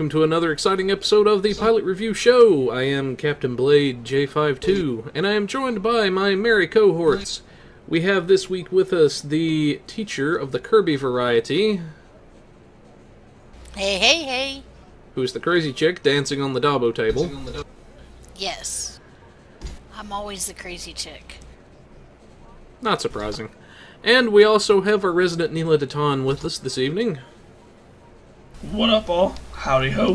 Good evening and welcome to another exciting episode of the Pilot Review Show. I am Captain Blade J52 and I am joined by my merry cohorts. We have this week with us the teacher of the Kirby variety, Hey, hey, hey. who's the crazy chick dancing on the Dabo table. Yes. I'm always the crazy chick. Not surprising. And we also have our resident Neela D'tan with us this evening. What up, all? Howdy ho.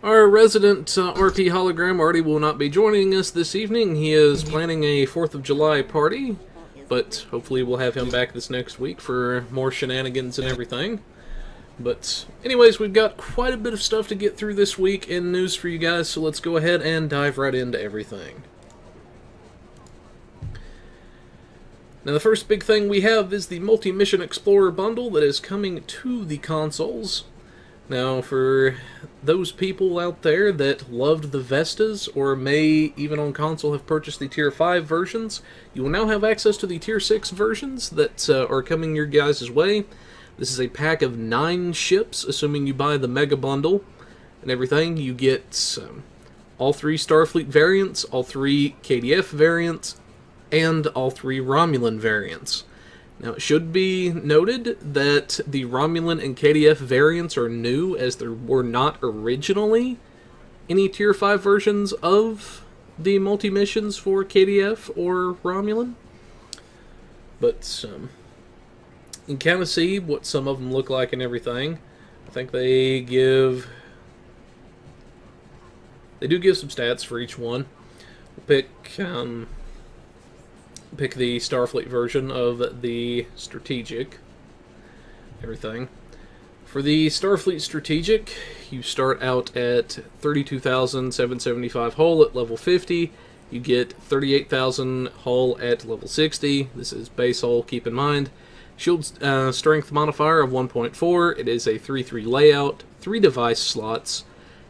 Our resident uh, RP hologram Artie will not be joining us this evening. He is planning a 4th of July party, but hopefully we'll have him back this next week for more shenanigans and everything. But, anyways, we've got quite a bit of stuff to get through this week in news for you guys, so let's go ahead and dive right into everything. Now, the first big thing we have is the Multi Mission Explorer bundle that is coming to the consoles. Now, for those people out there that loved the Vestas, or may even on console have purchased the Tier 5 versions, you will now have access to the Tier 6 versions that uh, are coming your guys' way. This is a pack of nine ships, assuming you buy the Mega Bundle and everything. You get um, all three Starfleet variants, all three KDF variants, and all three Romulan variants. Now, it should be noted that the Romulan and KDF variants are new, as there were not originally any Tier 5 versions of the multi missions for KDF or Romulan. But um, you can kind of see what some of them look like and everything. I think they give. They do give some stats for each one. We'll pick. Um, pick the Starfleet version of the Strategic. Everything. For the Starfleet Strategic, you start out at 32,775 hull at level 50. You get 38,000 hull at level 60. This is base hull, keep in mind. Shield uh, strength modifier of 1.4. It is a 3 3 layout, 3 device slots.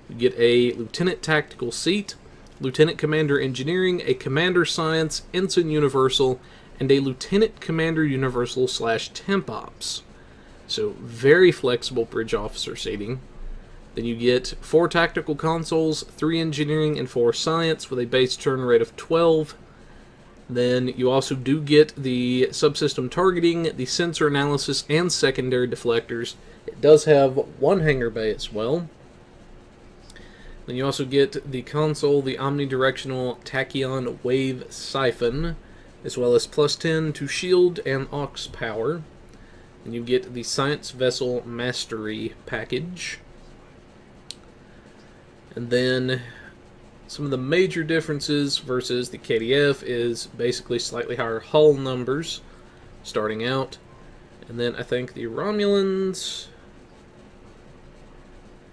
You get a Lieutenant Tactical Seat, Lieutenant Commander Engineering, a Commander Science, Ensign Universal, and a Lieutenant Commander Universal slash Temp Ops. So, very flexible bridge officer seating. Then you get four tactical consoles, three engineering, and four science with a base turn rate of 12. Then you also do get the subsystem targeting, the sensor analysis, and secondary deflectors. It does have one hangar bay as well. Then you also get the console, the omnidirectional tachyon wave siphon, as well as plus 10 to shield and aux power. And you get the Science Vessel Mastery package. And then some of the major differences versus the KDF is basically slightly higher hull numbers starting out. And then I think the Romulans.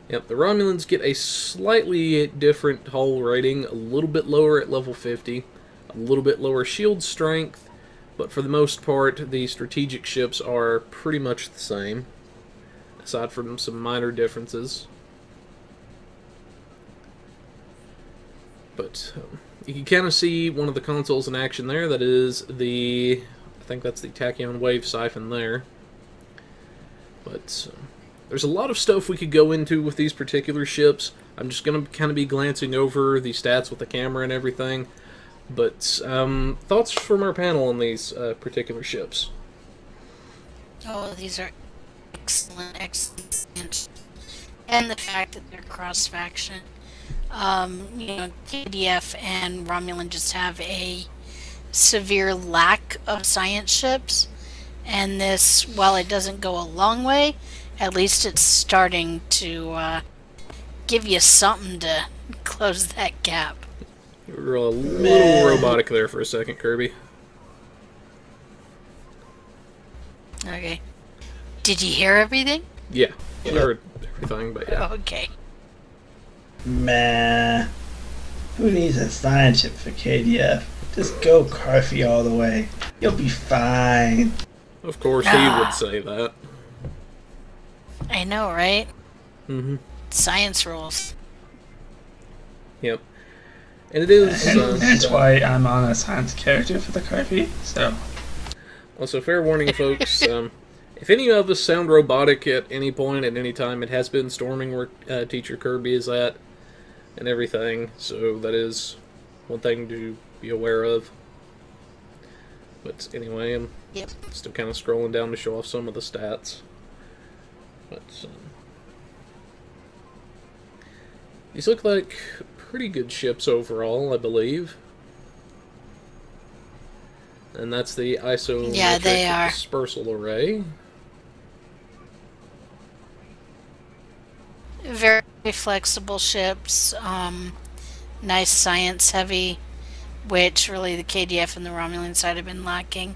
Yep, the Romulans get a slightly different hull rating, a little bit lower at level 50, a little bit lower shield strength, but for the most part, the strategic ships are pretty much the same, aside from some minor differences. But um, you can kind of see one of the consoles in action there. That is the, I think that's the Tachyon Wave Siphon there. But um, there's a lot of stuff we could go into with these particular ships. I'm just going to kind of be glancing over the stats with the camera and everything. But um, thoughts from our panel on these uh, particular ships? Oh, these are excellent, excellent. And the fact that they're cross faction. Um, you know, KDF and Romulan just have a severe lack of science ships. And this, while it doesn't go a long way, at least it's starting to uh, give you something to close that gap. You were a little robotic there for a second, Kirby. Okay. Did you hear everything? Yeah, I heard everything, but yeah. Okay. Man. Who needs a science ship for KDF? Just go Kar'fi all the way. You'll be fine. Of course, he would say that. I know, right? hmm Science rules. Yep. And it is. And Uh, that's why I'm on a science character for the Kar'fi. So, also, fair warning, folks. Um, if any of us sound robotic at any point, at any time, it has been storming where uh, Teacher Kirby is at and everything. So that is one thing to be aware of. But anyway, I'm Yep. still kind of scrolling down to show off some of the stats. But um, these look like pretty good ships overall, I believe. And that's the ISO Yeah, they are. dispersal array. Very flexible ships. Um, nice science heavy, which really the KDF and the Romulan side have been lacking.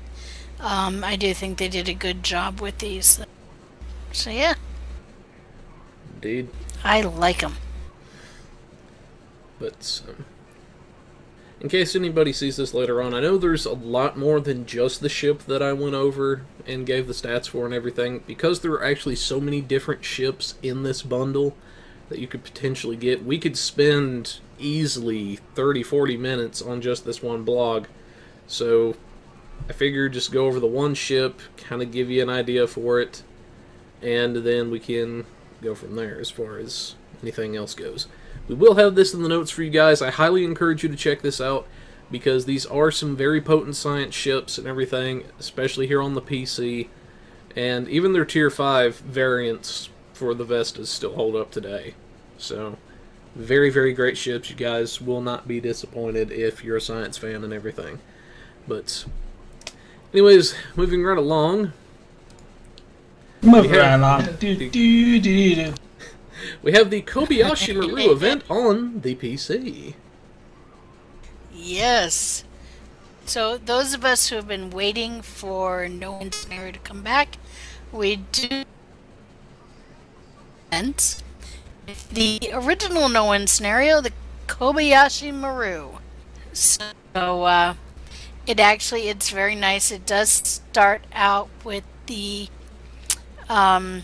Um, I do think they did a good job with these. So yeah, Indeed. I like them. But um, in case anybody sees this later on, I know there's a lot more than just the ship that I went over and gave the stats for and everything. Because there are actually so many different ships in this bundle that you could potentially get, we could spend easily 30 40 minutes on just this one blog. So I figured just go over the one ship, kind of give you an idea for it, and then we can go from there as far as anything else goes. We will have this in the notes for you guys. I highly encourage you to check this out because these are some very potent science ships and everything, especially here on the PC. And even their tier 5 variants for the Vestas still hold up today. So, very, very great ships. You guys will not be disappointed if you're a science fan and everything. But, anyways, moving right along. Moving Yeah. right along. Do, do, do, do, do. We have the Kobayashi Maru event on the PC. Yes. So those of us who have been waiting for No One Scenario to come back, we do. And the original No One Scenario, the Kobayashi Maru. So uh, it actually it's very nice. It does start out with the um,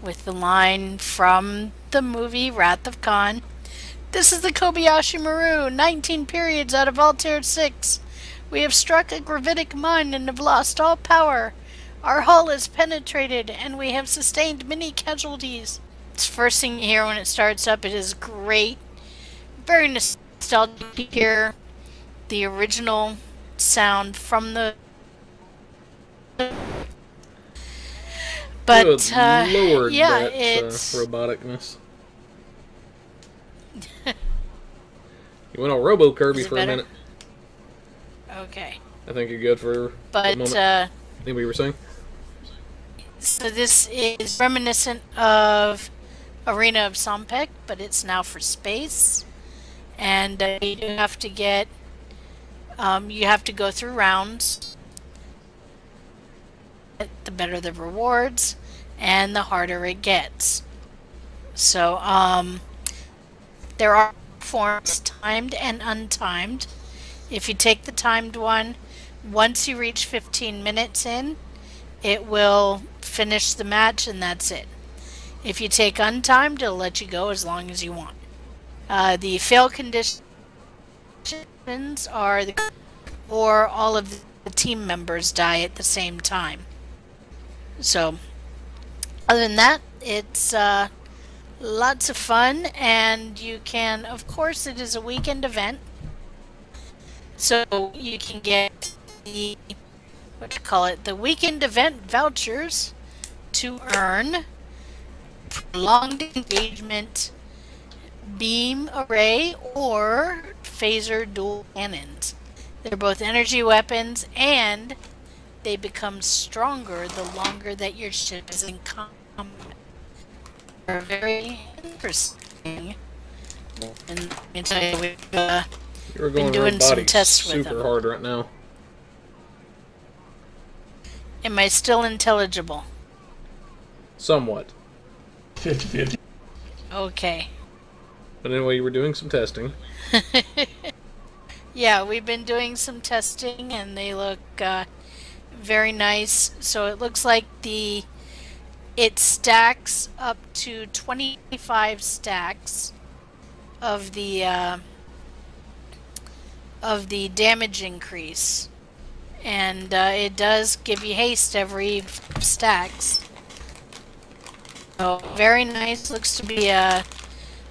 with the line from the movie Wrath of Khan. This is the Kobayashi Maru, 19 periods out of Altair 6. We have struck a gravitic mine and have lost all power. Our hull is penetrated and we have sustained many casualties. It's first thing you hear when it starts up. It is great. Very nostalgic to hear the original sound from the. But uh, Lord, yeah, that, it's uh, roboticness. you went on Robo Kirby for better? a minute. okay. I think you're good for But uh, Think we were saying? So this is reminiscent of Arena of Sompek, but it's now for space. And uh, you do have to get, um, you have to go through rounds. The better the rewards, and the harder it gets. So, um, there are forms timed and untimed. If you take the timed one, once you reach 15 minutes in, it will finish the match and that's it. If you take untimed, it'll let you go as long as you want. Uh, the fail conditions are the or all of the team members die at the same time. So, other than that, it's uh, lots of fun, and you can, of course, it is a weekend event, so you can get the what to call it, the weekend event vouchers to earn prolonged engagement beam array or phaser dual cannons. They're both energy weapons and they become stronger the longer that your ship is in combat. They're very interesting. And let me tell you, we've, uh, You're Been doing some tests with them. super them. hard right now. am I still intelligible? Somewhat. 50 50. Okay. But anyway, you were doing some testing. Yeah, we've been doing some testing and they look uh, very nice. So it looks like the it stacks up to 25 stacks of the uh, of the damage increase and uh, it does give you haste every stacks. So very nice. Looks to be a.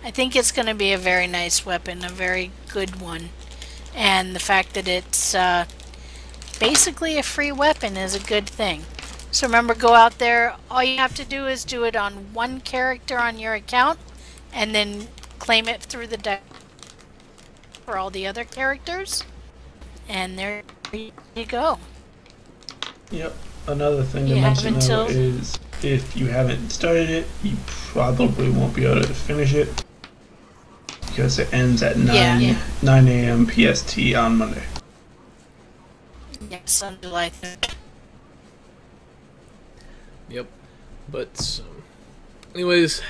I think it's going to be a very nice weapon, a very good one, and the fact that it's uh, basically a free weapon is a good thing. So remember, go out there. All you have to do is do it on one character on your account, and then claim it through the deck for all the other characters. And there you go. Yep. Another thing to You have mention though until- is if you haven't started it, you probably won't be able to finish it because it ends at 9 Yeah. Yeah. 9 a.m. PST on Monday. Yes, on July 3rd. Yep. But, um, anyways,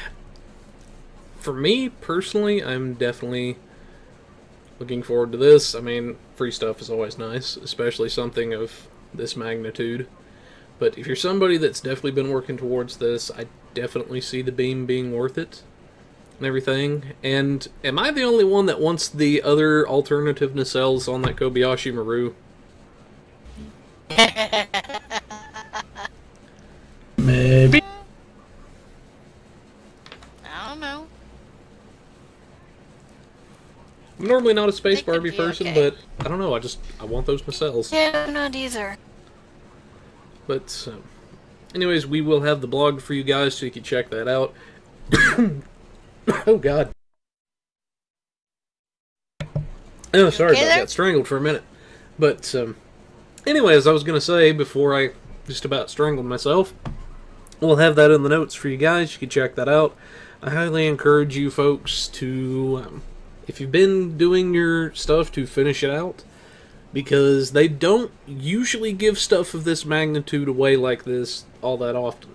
for me personally, I'm definitely looking forward to this. I mean, free stuff is always nice, especially something of this magnitude. But if you're somebody that's definitely been working towards this, I definitely see the beam being worth it and everything. And am I the only one that wants the other alternative nacelles on that Kobayashi Maru? Maybe. I don't know. I'm normally not a space Barbie be person, okay. but I don't know. I just I want those nacelles. Yeah, I'm not either. But, um, anyways, we will have the blog for you guys so you can check that out. oh, God. Oh, sorry okay about there? that. Strangled for a minute. But, um, anyways, I was going to say before I just about strangled myself, we'll have that in the notes for you guys. You can check that out. I highly encourage you folks to, um, if you've been doing your stuff, to finish it out because they don't usually give stuff of this magnitude away like this all that often.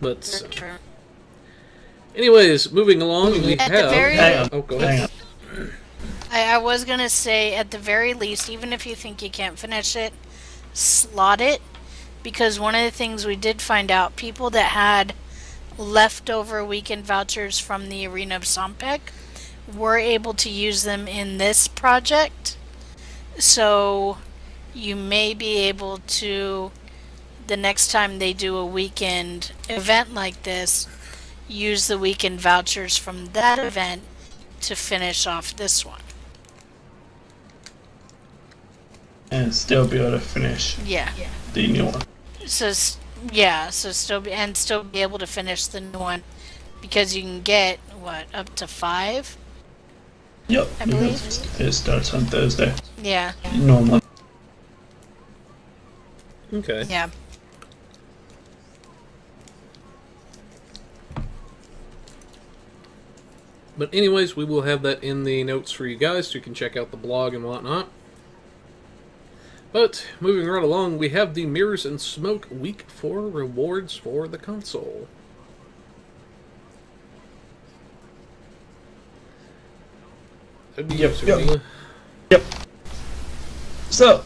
But uh, anyways, moving along, we At the have. very- Oh, go ahead. I, I was gonna say, at the very least, even if you think you can't finish it, slot it. Because one of the things we did find out, people that had leftover weekend vouchers from the Arena of Sompek were able to use them in this project. So you may be able to, the next time they do a weekend event like this, use the weekend vouchers from that event to finish off this one. And still be able to finish Yeah. the new one. So yeah, so still be and still be able to finish the new one because you can get what up to five. Yep. I believe it starts on Thursday. Yeah. Normally. Okay. Yeah. But anyways, we will have that in the notes for you guys so you can check out the blog and whatnot. But moving right along, we have the Mirrors and Smoke Week 4 rewards for the console. Yep, yep. Yep. So,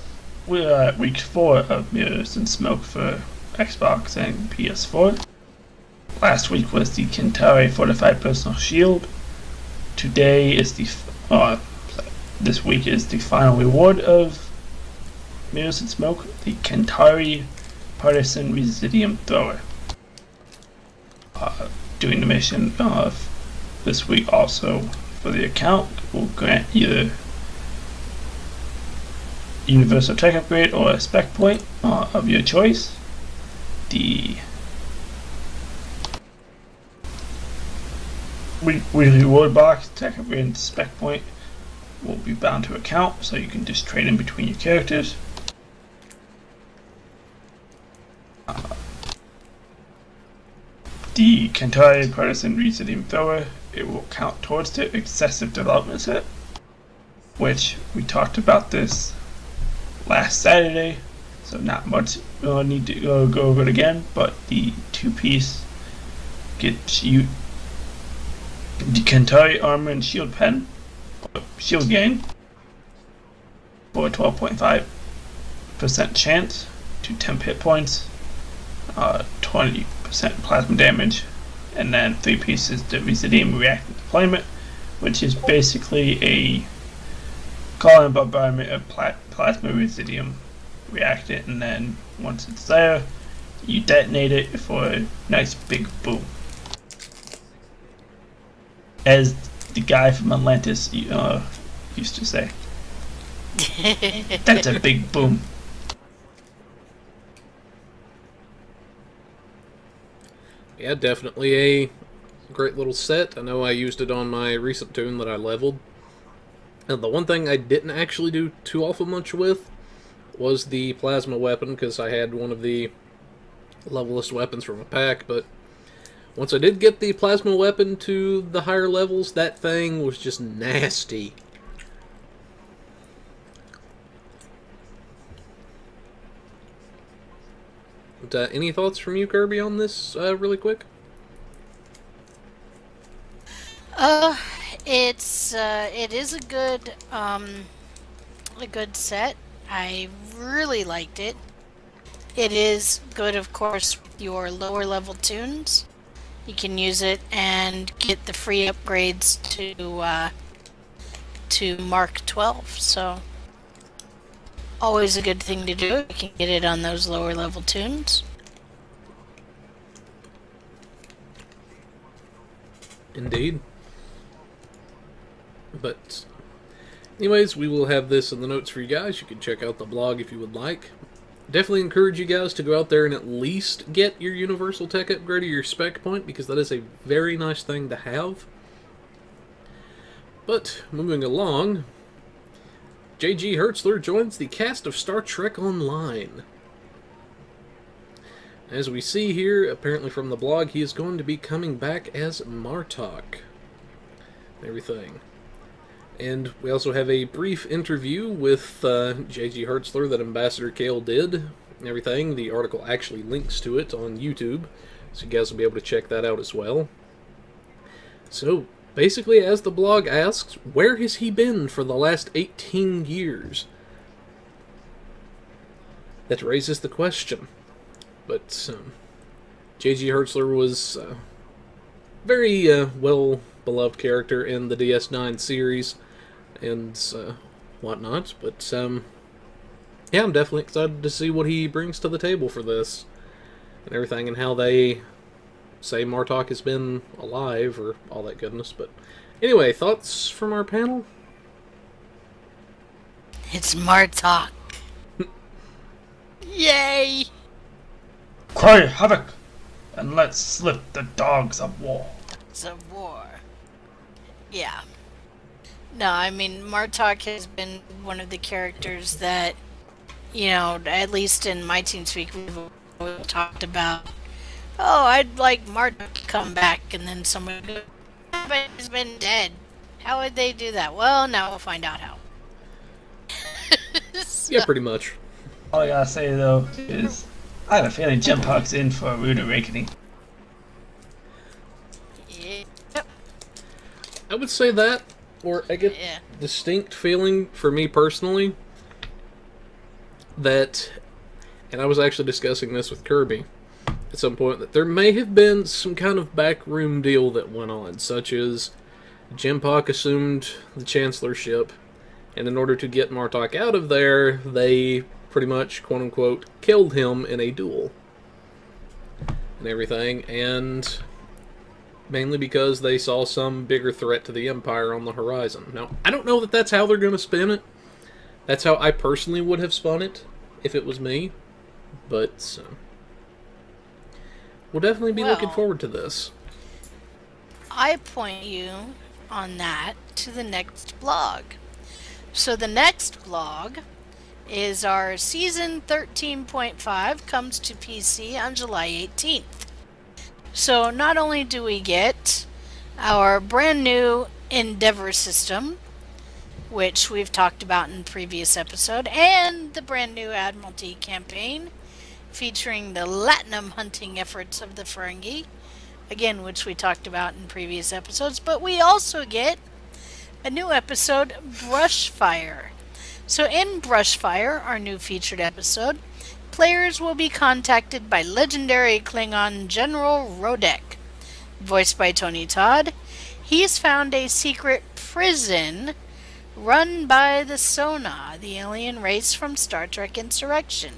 we're at week four of Mirrors and Smoke for Xbox and PS4. Last week was the Kentari Fortified Personal Shield. Today is the, uh, this week is the final reward of Mirrors and Smoke, the Kentari Partisan Residium Thrower. Uh, doing the mission of this week also for the account will grant you universal tech upgrade or a spec point uh, of your choice. The we we reward box tech upgrade and spec point will be bound to account, so you can just trade in between your characters. The Kentari Partisan Residium Thrower, it will count towards the excessive development set, which we talked about this last Saturday, so not much uh, need to uh, go over it again. But the two-piece gets you the Kentari armor and shield pen, shield gain for a 12.5 percent chance to temp hit points, uh, 20 percent plasma damage, and then three pieces the Residium reactive deployment, which is basically a calling bombardment of pla- plasma residium reactant, and then once it's there, you detonate it for a nice big boom. As the guy from Atlantis uh, used to say. That's a big boom. Yeah, definitely a great little set. I know I used it on my recent tune that I leveled. And the one thing I didn't actually do too awful much with was the plasma weapon, because I had one of the levelless weapons from a pack, but once I did get the plasma weapon to the higher levels, that thing was just nasty. But, uh, any thoughts from you, Kirby, on this, uh, really quick? Uh, it's uh, it is a good um, a good set. I really liked it. It is good, of course, with your lower level tunes. You can use it and get the free upgrades to uh, to Mark 12. So always a good thing to do. You can get it on those lower level tunes. Indeed. But, anyways, we will have this in the notes for you guys. You can check out the blog if you would like. Definitely encourage you guys to go out there and at least get your Universal Tech upgrade or your spec point because that is a very nice thing to have. But, moving along, J.G. Hertzler joins the cast of Star Trek Online. As we see here, apparently from the blog, he is going to be coming back as Martok. Everything. And we also have a brief interview with uh, J.G. Hertzler that Ambassador Kael did. Everything. The article actually links to it on YouTube, so you guys will be able to check that out as well. So, basically, as the blog asks, where has he been for the last 18 years? That raises the question. But um, J.G. Hertzler was a very uh, well beloved character in the DS9 series and uh, whatnot. But um, yeah, I'm definitely excited to see what he brings to the table for this and everything, and how they say Martok has been alive or all that goodness. But anyway, thoughts from our panel? It's Martok. Yay! Cry havoc, and let's slip the dogs of war. It's a war. Yeah. No, I mean Martok has been one of the characters that, you know, at least in my TeamSpeak, we've talked about. Oh, I'd like Martok to come back, and then someone would but he's been dead. How would they do that? Well, now we'll find out how. So- Yeah, pretty much. All I gotta say though is, I have a feeling J'mpok's in for a rude awakening. Yeah. I would say that, or I get Yeah. distinct feeling for me personally that, and I was actually discussing this with Kirby at some point, that there may have been some kind of backroom deal that went on, such as J'mpok assumed the chancellorship, and in order to get Martok out of there, they pretty much, quote unquote, killed him in a duel and everything, and mainly because they saw some bigger threat to the Empire on the horizon. Now, I don't know that that's how they're going to spin it. That's how I personally would have spun it if it was me, but uh, we'll definitely be looking forward to this. I point you on that to the next blog. So the next blog is our season 13.5 comes to PC on July 18th. So not only do we get our brand new Endeavor system, which we've talked about in previous episode, and the brand new Admiralty campaign featuring the Latinum hunting efforts of the Ferengi, again, which we talked about in previous episodes, but we also get a new episode, Brushfire. So, in Brushfire, our new featured episode, players will be contacted by legendary Klingon General Rodek, voiced by Tony Todd. He's found a secret prison run by the Son'a, the alien race from Star Trek Insurrection,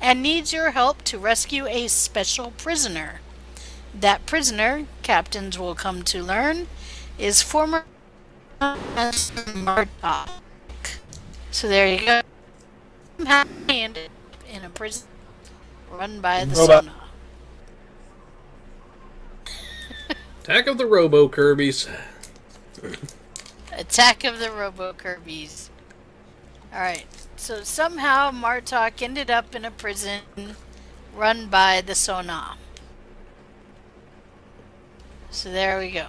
and needs your help to rescue a special prisoner. That prisoner, captains will come to learn, is former Master Martok. So there you go. Handed in a prison run by the Robot. Son'a. Attack of the Robo Kirby's. Attack of the Robo Kirby's. Alright, so somehow Martok ended up in a prison run by the Son'a. So there we go.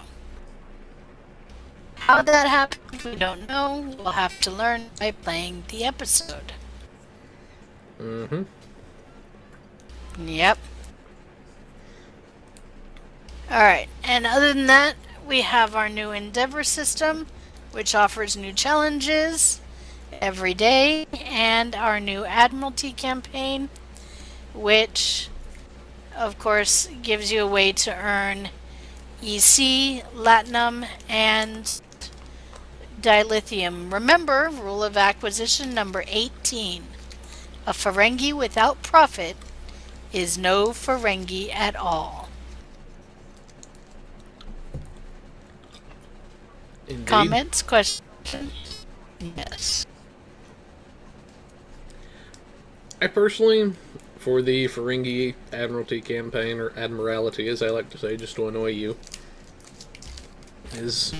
How that happened, we don't know. We'll have to learn by playing the episode. Mm-hmm. Yep. Alright, and other than that, we have our new Endeavor system, which offers new challenges every day, and our new Admiralty campaign, which, of course, gives you a way to earn EC, Latinum, and dilithium. Remember, rule of acquisition number 18. A Ferengi without profit is no Ferengi at all. Indeed. Comments? Questions? Yes. I personally, for the Ferengi Admiralty campaign, or Admiralty as I like to say, just to annoy you, is.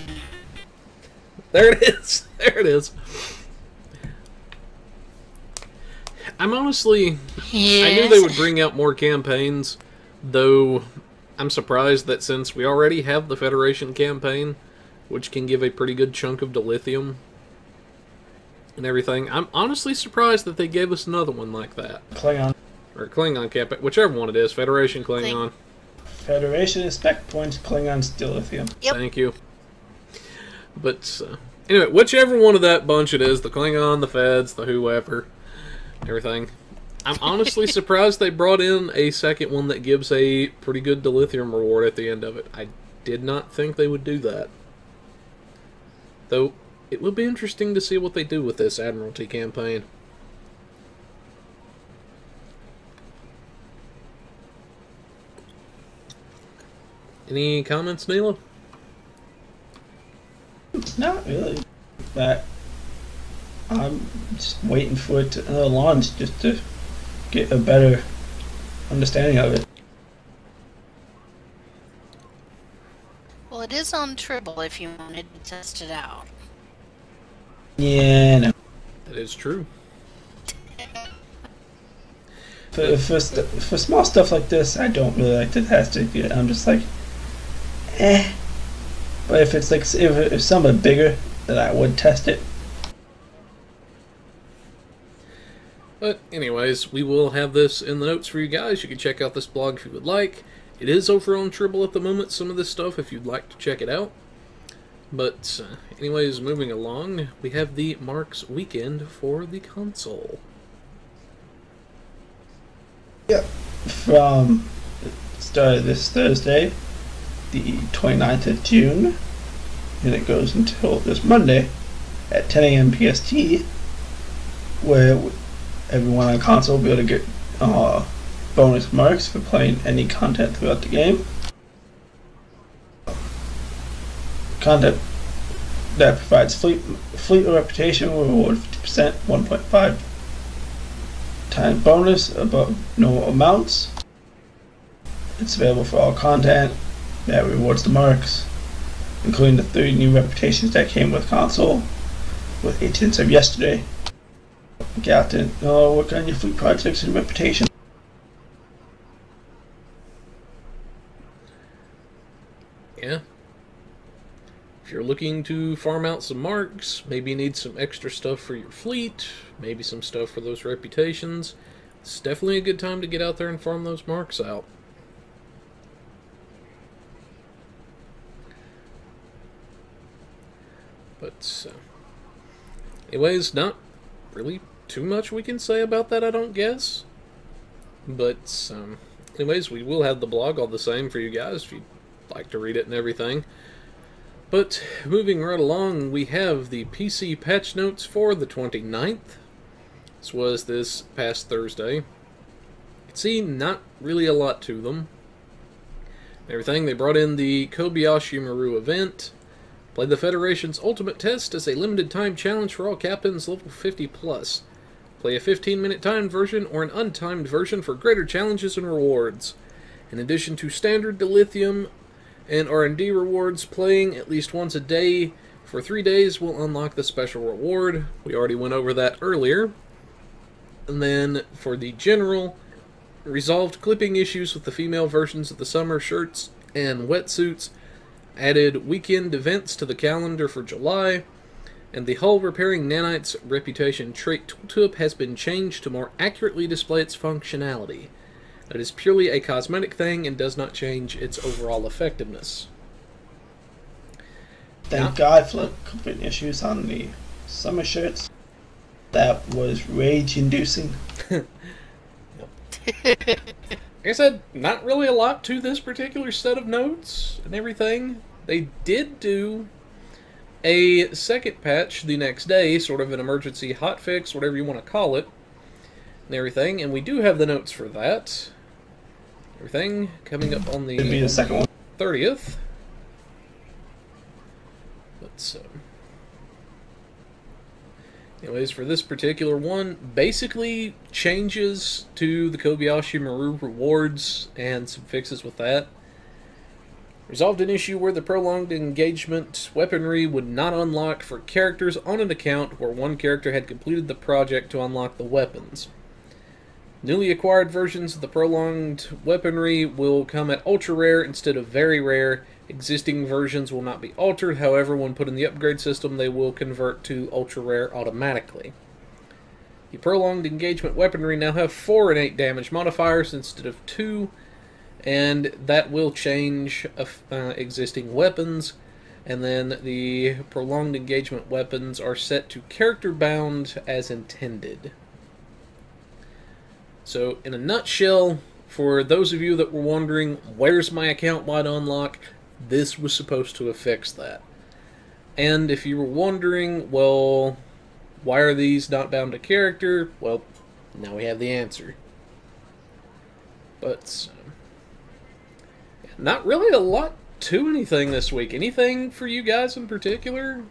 There it is! There it is! I'm honestly. Yes. I knew they would bring out more campaigns, though I'm surprised that since we already have the Federation campaign, which can give a pretty good chunk of dilithium and everything, I'm honestly surprised that they gave us another one like that. Klingon Or Klingon campaign, whichever one it is, Federation Klingon. Federation is spec points. Klingon still lithium. Yep. Thank you. But uh, anyway, whichever one of that bunch it is, the Klingon, the Feds, the whoever, everything. I'm honestly surprised they brought in a second one that gives a pretty good dilithium reward at the end of it. I did not think they would do that. Though, it will be interesting to see what they do with this Admiralty campaign. Any comments, Neela? Not really. But I'm just waiting for it to uh, launch just to get a better understanding of it. Well, it is on Tribble if you wanted to test it out. Yeah, no. That is true. For, for, st- for small stuff like this, I don't really like to test it. I'm just like, eh. But if it's like, if, if something bigger, then I would test it. But anyways, we will have this in the notes for you guys. You can check out this blog if you would like. It is over on Tribble at the moment, some of this stuff, if you'd like to check it out. But uh, anyways, moving along, we have the Marks weekend for the console. Yep. From started this Thursday, the 29th of June, and it goes until this Monday at 10 a.m. PST, where everyone on console will be able to get uh, bonus marks for playing any content throughout the game. Content that provides fleet fleet reputation will reward 50%, 1.5 times bonus above normal amounts. It's available for all content that rewards the marks, including the 30 new reputations that came with console, with Agents of Yesterday. Captain, oh, work on your fleet projects and reputation. Yeah. If you're looking to farm out some marks, maybe need some extra stuff for your fleet, maybe some stuff for those reputations, it's definitely a good time to get out there and farm those marks out. But, uh, anyways, not really too much we can say about that, I don't guess. But, um, anyways, we will have the blog all the same for you guys if you'd like to read it and everything. But moving right along, we have the PC patch notes for the 29th. This was this past Thursday. You can see not really a lot to them. Everything, they brought in the Kobayashi Maru event, played the Federation's Ultimate Test as a limited time challenge for all captains level 50 plus. Play a 15 minute timed version or an untimed version for greater challenges and rewards. In addition to standard dilithium and R&D rewards, playing at least once a day for 3 days will unlock the special reward. We already went over that earlier. And then for the general, resolved clipping issues with the female versions of the summer shirts and wetsuits, added weekend events to the calendar for July, and the hull repairing nanite's reputation trait tooltip has been changed to more accurately display its functionality. It is purely a cosmetic thing and does not change its overall effectiveness. Thank God for clipping issues on the summer shirts. That was rage inducing. Like I said, not really a lot to this particular set of notes and everything. They did do a second patch the next day, sort of an emergency hotfix, whatever you want to call it, and everything. And we do have the notes for that. Everything coming up on It'd be the the second one. 30th. Let's. Um, anyways, for this particular one, basically changes to the Kobayashi Maru rewards and some fixes with that. Resolved an issue where the prolonged engagement weaponry would not unlock for characters on an account where one character had completed the project to unlock the weapons. Newly acquired versions of the prolonged weaponry will come at ultra rare instead of very rare. Existing versions will not be altered, however, when put in the upgrade system, they will convert to ultra rare automatically. The prolonged engagement weaponry now have 4 and 8 damage modifiers instead of 2, and that will change uh, existing weapons. And then the prolonged engagement weapons are set to character bound as intended. So, in a nutshell, for those of you that were wondering, where's my account wide unlock? This was supposed to fixed that. And if you were wondering, well, why are these not bound to character? Well, now we have the answer. But, not really a lot to anything this week. Anything for you guys in particular?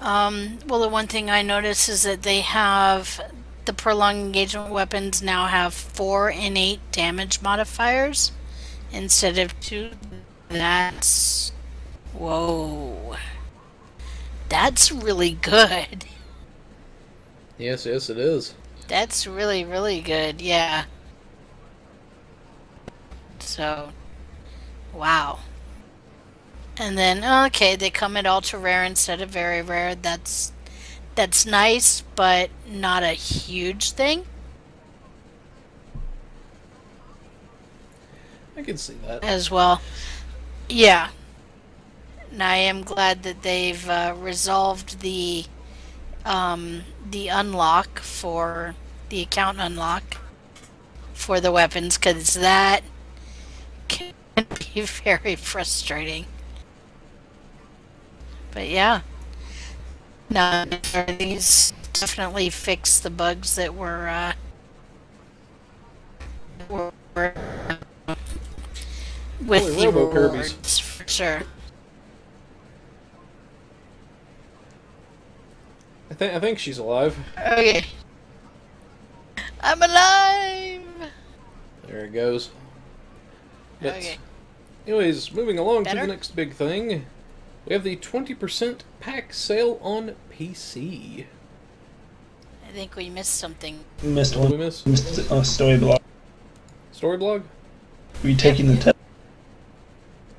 Um, well, the one thing I noticed is that they have the prolonged engagement weapons now have four and eight damage modifiers instead of two. That's whoa. That's really good. Yes, yes, it is. That's really, really good. Yeah. So, wow. And then okay, they come at ultra rare instead of very rare. That's that's nice, but not a huge thing. I can see that. as well. Yeah. And I am glad that they've uh, resolved the um, the unlock for the account unlock for the weapons because that can be very frustrating. But yeah, now these definitely fix the bugs that were uh, were with Holy the Robo Kirby's. for sure. I think I think she's alive. Okay. I'm alive. There it goes. But, Okay. Anyways, moving along to the next big thing, we have the 20% pack sale on PC. I think we missed something. Missed What did we one. miss? Missed a story block. Storyblog? Retaking the test.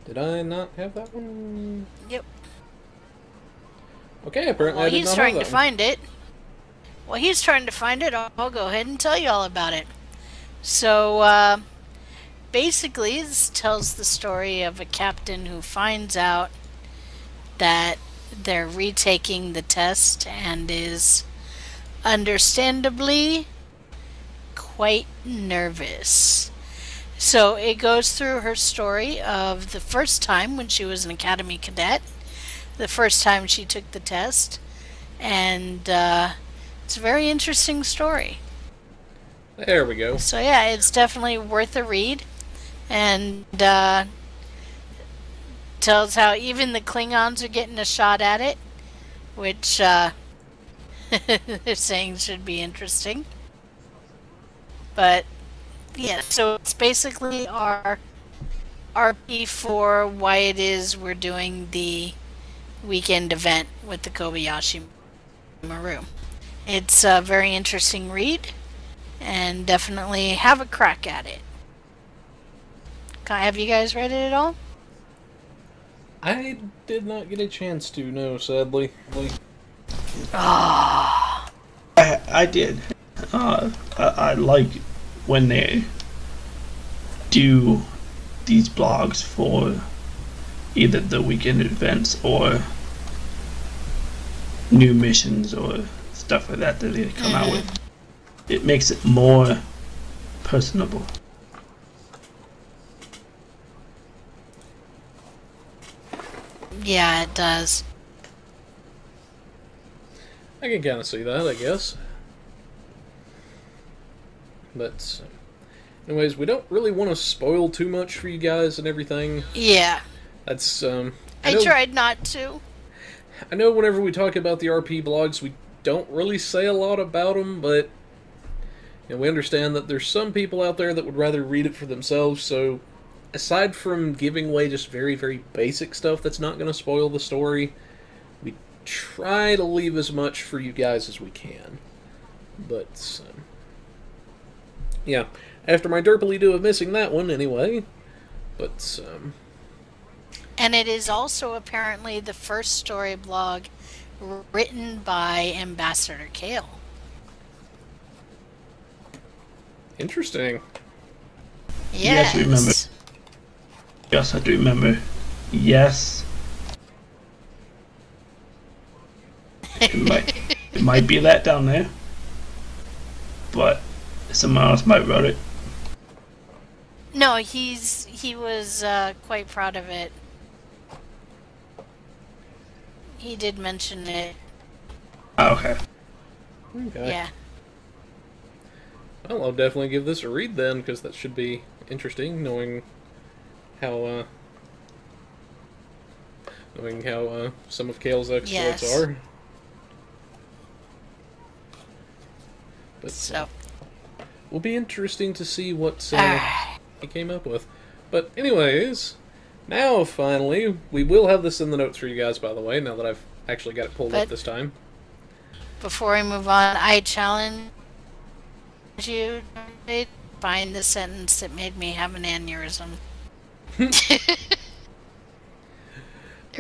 Did I not have that one? Yep. Okay, apparently Well, I did he's not trying have to one. find it. Well, he's trying to find it. I'll, I'll go ahead and tell you all about it. So, uh, basically, this tells the story of a captain who finds out that they're retaking the test and is understandably quite nervous. So it goes through her story of the first time when she was an academy cadet, the first time she took the test, and uh, it's a very interesting story. There we go. So yeah, it's definitely worth a read, and uh, tells how even the Klingons are getting a shot at it, which uh, they're saying should be interesting. But yeah, so it's basically our RP for why it is we're doing the weekend event with the Kobayashi Maru. It's a very interesting read, and definitely have a crack at it. Have you guys read it at all? I did not get a chance to, no, sadly. Ah. I, I did. Uh, I, I like when they do these blogs for either the weekend events or new missions or stuff like that that they come out with. It makes it more personable. Yeah, it does. I can kind of see that, I guess. But, anyways, we don't really want to spoil too much for you guys and everything. Yeah. That's, um. I, know, tried not to. I know whenever we talk about the RP blogs, we don't really say a lot about them, but you know, we understand that there's some people out there that would rather read it for themselves, so aside from giving away just very, very basic stuff that's not going to spoil the story, we try to leave as much for you guys as we can. But, um, yeah, after my derpily do of missing that one, anyway. But, um, And it is also apparently the first story blog written by Ambassador Kael. interesting. Yes. Yes, remember. Yes, I do remember. Yes. It might, it might be that down there. But someone else might wrote it. No, he's he was uh, quite proud of it. He did mention it. Oh, okay. Okay. Yeah. Well, I'll definitely give this a read then, because that should be interesting, knowing how, uh, knowing how, uh, some of Kael's exploits Yes. are. But So. will be interesting to see what, uh, he came up with. But anyways, now finally, we will have this in the notes for you guys, by the way, now that I've actually got it pulled up this time. Before we move on, I challenge you to find the sentence that made me have an aneurysm. Let's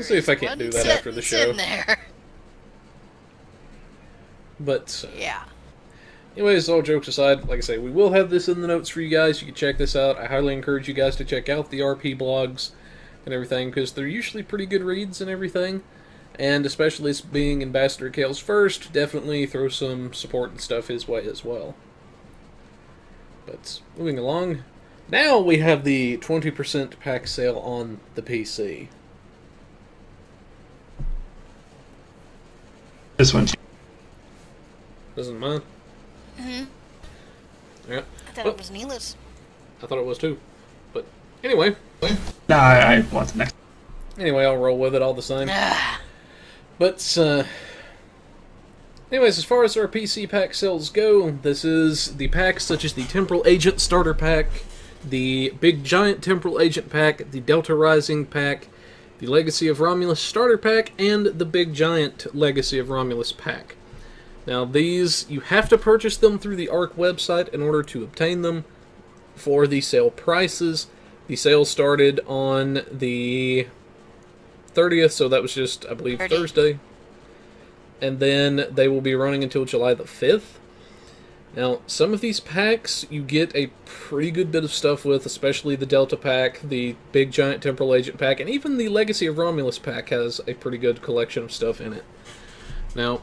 see if I can't do that after the show. In there. But, uh, Yeah. Anyways, all jokes aside, like I say, we will have this in the notes for you guys. You can check this out. I highly encourage you guys to check out the RP blogs and everything because they're usually pretty good reads and everything. And especially being Ambassador Kael's first, definitely throw some support and stuff his way as well. But moving along, now we have the 20% pack sale on the PC. This one. too. Doesn't mind. hmm Yeah, I thought it was Neela's. I thought it was too. But anyway, No, I, I want the next. anyway, I'll roll with it all the same. But, uh, anyways, as far as our PC pack sales go, this is the packs such as the Temporal Agent Starter Pack, the Big Giant Temporal Agent Pack, the Delta Rising Pack, the Legacy of Romulus Starter Pack, and the Big Giant Legacy of Romulus Pack. Now, these, you have to purchase them through the ARC website in order to obtain them for the sale prices. The sale started on the 30th, so that was just, I believe, 30. Thursday. And then they will be running until July the 5th. Now, some of these packs you get a pretty good bit of stuff with, especially the Delta pack, the Big Giant Temporal Agent pack, and even the Legacy of Romulus pack has a pretty good collection of stuff in it. Now,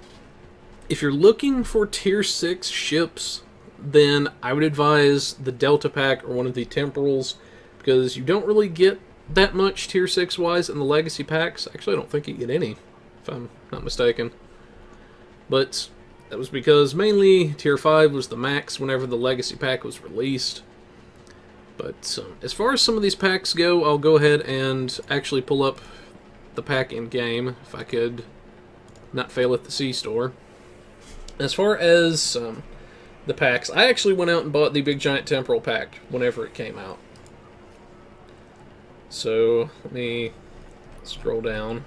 if you're looking for tier 6 ships then I would advise the Delta Pack or one of the Temporals because you don't really get that much Tier 6 wise in the Legacy packs. Actually, I don't think you get any, if I'm not mistaken. But that was because mainly Tier 5 was the max whenever the Legacy pack was released. But um, as far as some of these packs go, I'll go ahead and actually pull up the pack in game if I could not fail at the C store. As far as um, the packs, I actually went out and bought the Big Giant Temporal pack whenever it came out. So let me scroll down.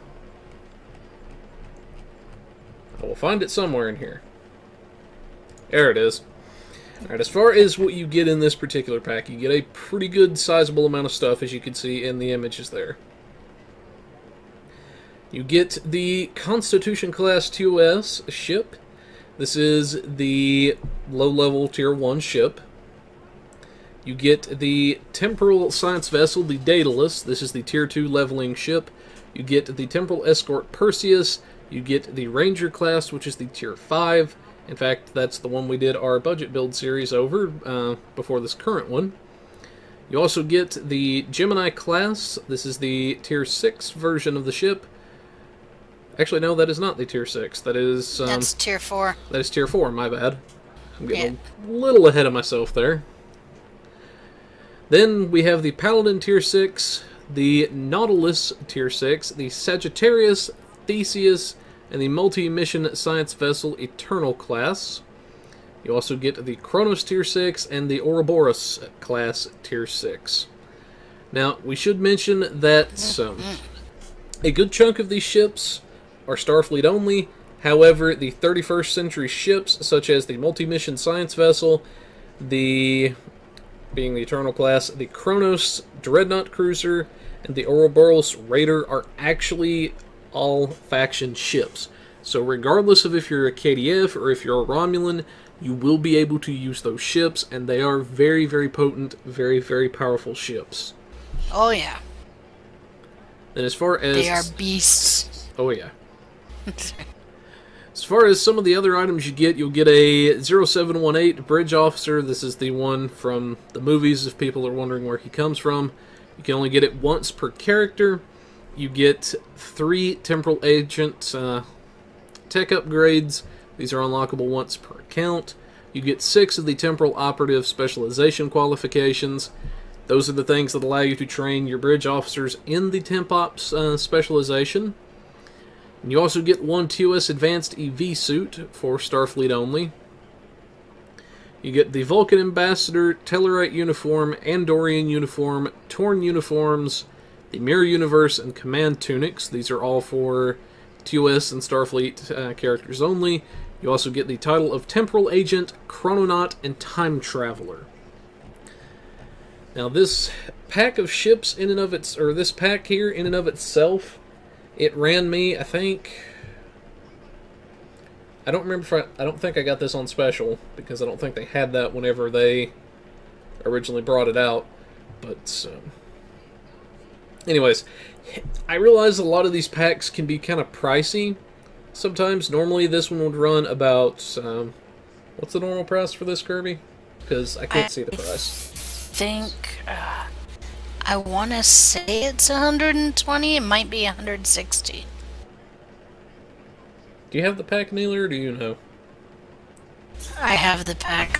I will find it somewhere in here. There it is. Alright, as far as what you get in this particular pack, you get a pretty good sizable amount of stuff, as you can see in the images there. You get the Constitution Class TOS ship. This is the low-level Tier 1 ship. You get the Temporal Science Vessel, the Daedalus. This is the Tier 2 leveling ship. You get the Temporal Escort Perseus. You get the Ranger class, which is the Tier 5. In fact, that's the one we did our budget build series over uh, before this current one. You also get the Gemini class. This is the Tier 6 version of the ship. Actually, no, that is not the Tier 6. That is... Um, That's tier four. that is Tier 4, my bad. I'm getting a little ahead of myself there. Then we have the Paladin Tier 6, the Nautilus Tier 6, the Sagittarius, Theseus, and the multi-mission science vessel Eternal class. You also get the Kronos Tier 6 and the Ouroboros class Tier 6. Now, we should mention that um, a good chunk of these ships are Starfleet only. However, the 31st century ships, such as the multi-mission science vessel, the being the Eternal class, the Kronos Dreadnought cruiser, and the Ouroboros Raider are actually all faction ships. So regardless of if you're a KDF or if you're a Romulan, you will be able to use those ships, and they are very, very potent, very, very powerful ships. Oh yeah, And as far as they are beasts. oh yeah, As far as some of the other items you get, you'll get a 0718 Bridge Officer. This is the one from the movies, if people are wondering where he comes from. You can only get it once per character. You get three Temporal Agent uh, tech upgrades. These are unlockable once per account. You get six of the Temporal Operative Specialization qualifications. Those are the things that allow you to train your bridge officers in the Temp Ops uh, specialization. And you also get one TOS Advanced EV suit for Starfleet only. You get the Vulcan Ambassador, Tellarite uniform, Andorian uniform, Torn uniforms, the Mirror Universe, and Command tunics. These are all for TOS and Starfleet uh, characters only. You also get the title of Temporal Agent, Chrononaut, and Time Traveler. Now, this pack of ships in and of its, or this pack here in and of itself, it ran me, I think. I don't remember if I, I don't think I got this on special because I don't think they had that whenever they originally brought it out. But, um, anyways, I realize a lot of these packs can be kind of pricey sometimes. Normally, this one would run about. Um, what's the normal price for this Kirby? Because I can't I- see the price. I think uh, I want to say it's 120. It might be 160. Do you have the pack, Neeler, or do you know? I have the pack.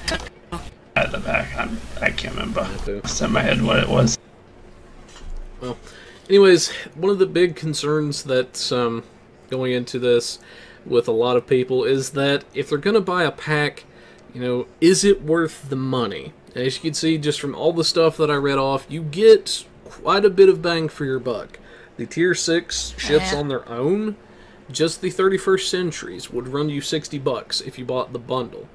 At the back, I'm, I can't remember. too. It's in my head what it was. Well, anyways, one of the big concerns that's um, going into this with a lot of people is that if they're going to buy a pack, you know, is it worth the money? And as you can see, just from all the stuff that I read off, you get quite a bit of bang for your buck. The Tier 6 ships Yeah. on their own, just the 31st Centuries, would run you 60 bucks if you bought the bundle.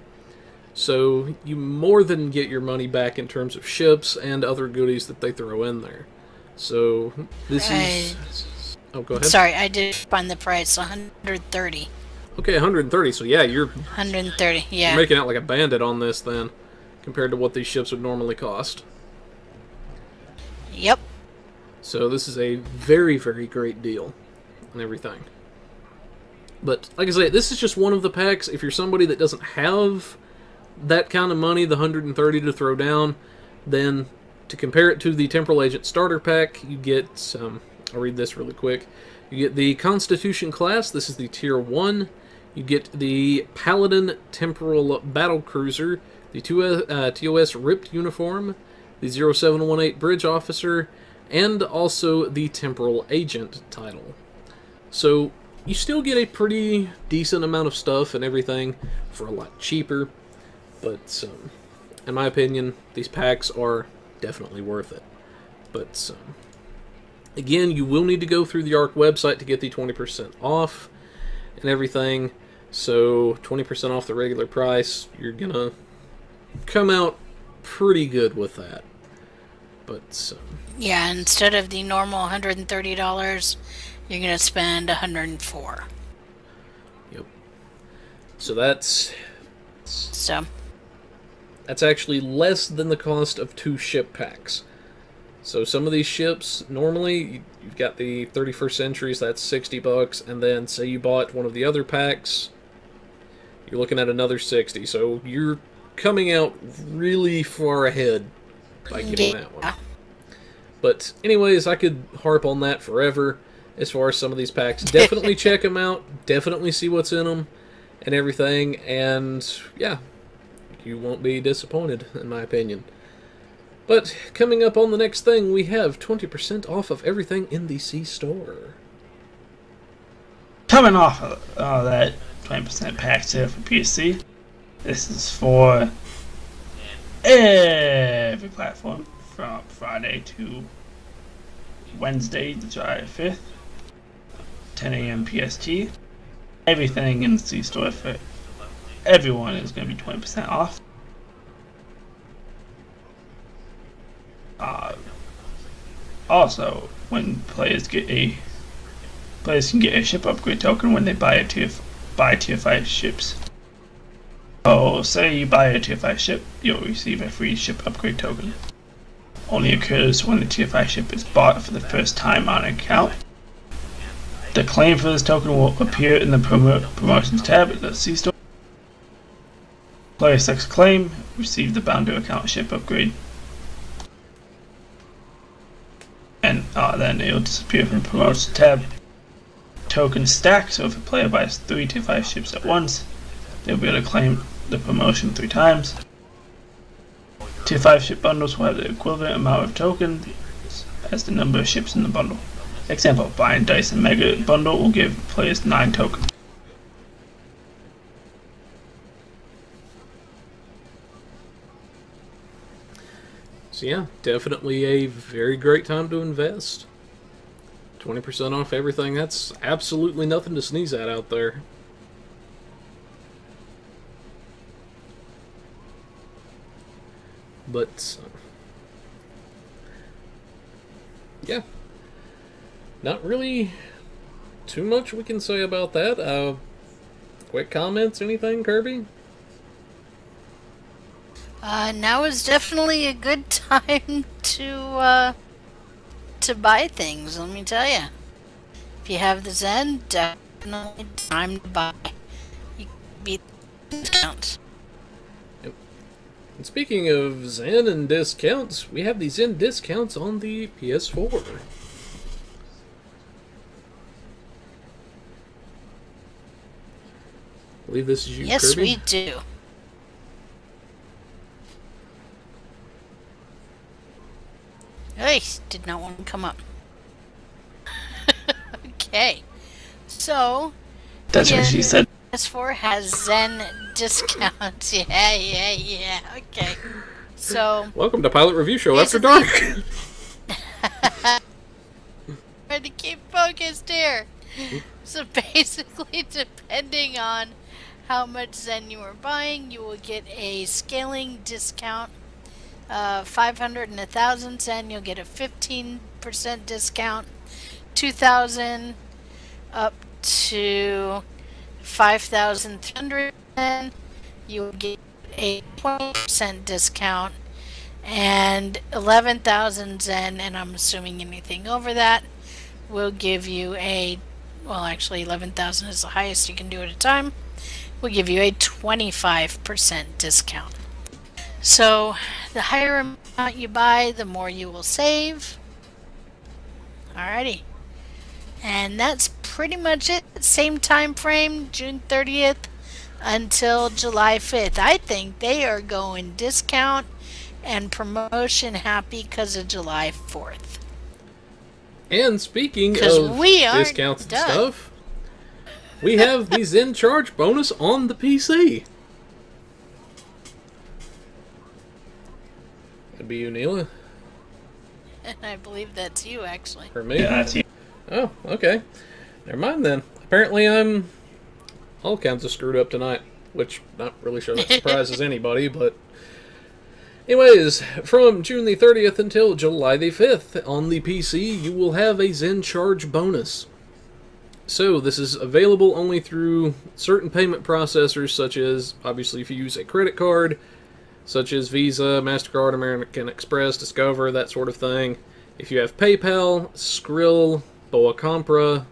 So you more than get your money back in terms of ships and other goodies that they throw in there. So this is. Oh, go ahead. Sorry, I did find the price 130. Okay, 130. So yeah, you're 130. Yeah. making out like a bandit on this then, compared to what these ships would normally cost. Yep. So this is a very, very great deal and everything. But like I say, this is just one of the packs. If you're somebody that doesn't have that kind of money, the 130 to throw down, then to compare it to the Temporal Agent starter pack, you get. Um, I'll read this really quick. You get the Constitution class. This is the tier one. You get the Paladin Temporal Battle Cruiser, the uh, TOS Ripped Uniform, the 0718 Bridge Officer, and also the Temporal Agent title. So you still get a pretty decent amount of stuff and everything for a lot cheaper, but um, in my opinion, these packs are definitely worth it. But um, again, you will need to go through the ARC website to get the 20% off and everything. So 20% off the regular price, you're gonna come out pretty good with that. But um, yeah, instead of the normal $130, you're gonna spend 104. Yep. So that's so that's actually less than the cost of two ship packs. So some of these ships normally you've got the 31st centuries that's 60 bucks and then say you bought one of the other packs you're looking at another 60. So you're coming out really far ahead by getting yeah. that one. But anyways, I could harp on that forever as far as some of these packs. Definitely check them out. Definitely see what's in them and everything. And yeah, you won't be disappointed, in my opinion. But coming up on the next thing, we have 20% off of everything in the C store. Coming off of uh, that 20% pack sale for PC, this is for every platform from Friday to Wednesday, July 5th, 10 a.m. PST. Everything in the C store for everyone is going to be 20% off. Uh, also, when players get a players can get a ship upgrade token when they buy a tier buy tier five ships. So, say you buy a tier 5 ship, you'll receive a free ship upgrade token. Only occurs when the tier 5 ship is bought for the first time on account. The claim for this token will appear in the promo promotions tab at the C store. Player 6 claim, receive the bound account ship upgrade. And uh, then it'll disappear from the promotions tab. Token stack, so if a player buys 3 to 5 ships at once, they'll be able to claim the promotion three times. Tier 5 ship bundles will have the equivalent amount of tokens as the number of ships in the bundle. Example, buying Dyson Mega Bundle will give players 9 tokens. So yeah, definitely a very great time to invest. 20% off everything, that's absolutely nothing to sneeze at out there. But uh, yeah, not really too much we can say about that. Uh, quick comments, anything, Kirby? Uh, now is definitely a good time to uh, to buy things. Let me tell you, if you have the Zen, definitely time to buy. You beat discounts. Yep. And speaking of Zen and discounts, we have the Zen discounts on the PS4. I believe this is you, yes, Kirby? we do. Hey, did not want to come up. okay, so. That's what she said. S4 has Zen discounts. Yeah, yeah, yeah. Okay. So. Welcome to Pilot Review Show After Dark. Trying to keep focused here. So basically, depending on how much Zen you are buying, you will get a scaling discount. Uh, 500 and 1,000 Zen, you'll get a 15% discount. 2,000 up to 5,300 Zen, you will get a 20% discount. And 11,000 Zen, and I'm assuming anything over that, will give you a, well, actually, 11,000 is the highest you can do at a time. will give you a 25% discount. So, the higher amount you buy, the more you will save. Alrighty. And that's pretty much it. Same time frame, June 30th until July 5th. I think they are going discount and promotion happy because of July 4th. And speaking of we discounts and done. stuff, we have the Zen Charge bonus on the PC. That'd be you, Neela, And I believe that's you, actually. or me. Yeah, that's Oh, okay. Never mind then. Apparently, I'm all kinds of screwed up tonight, which not really sure that surprises anybody, but. Anyways, from June the 30th until July the 5th on the PC, you will have a Zen Charge bonus. So, this is available only through certain payment processors, such as, obviously, if you use a credit card, such as Visa, MasterCard, American Express, Discover, that sort of thing. If you have PayPal, Skrill, Boa Compra,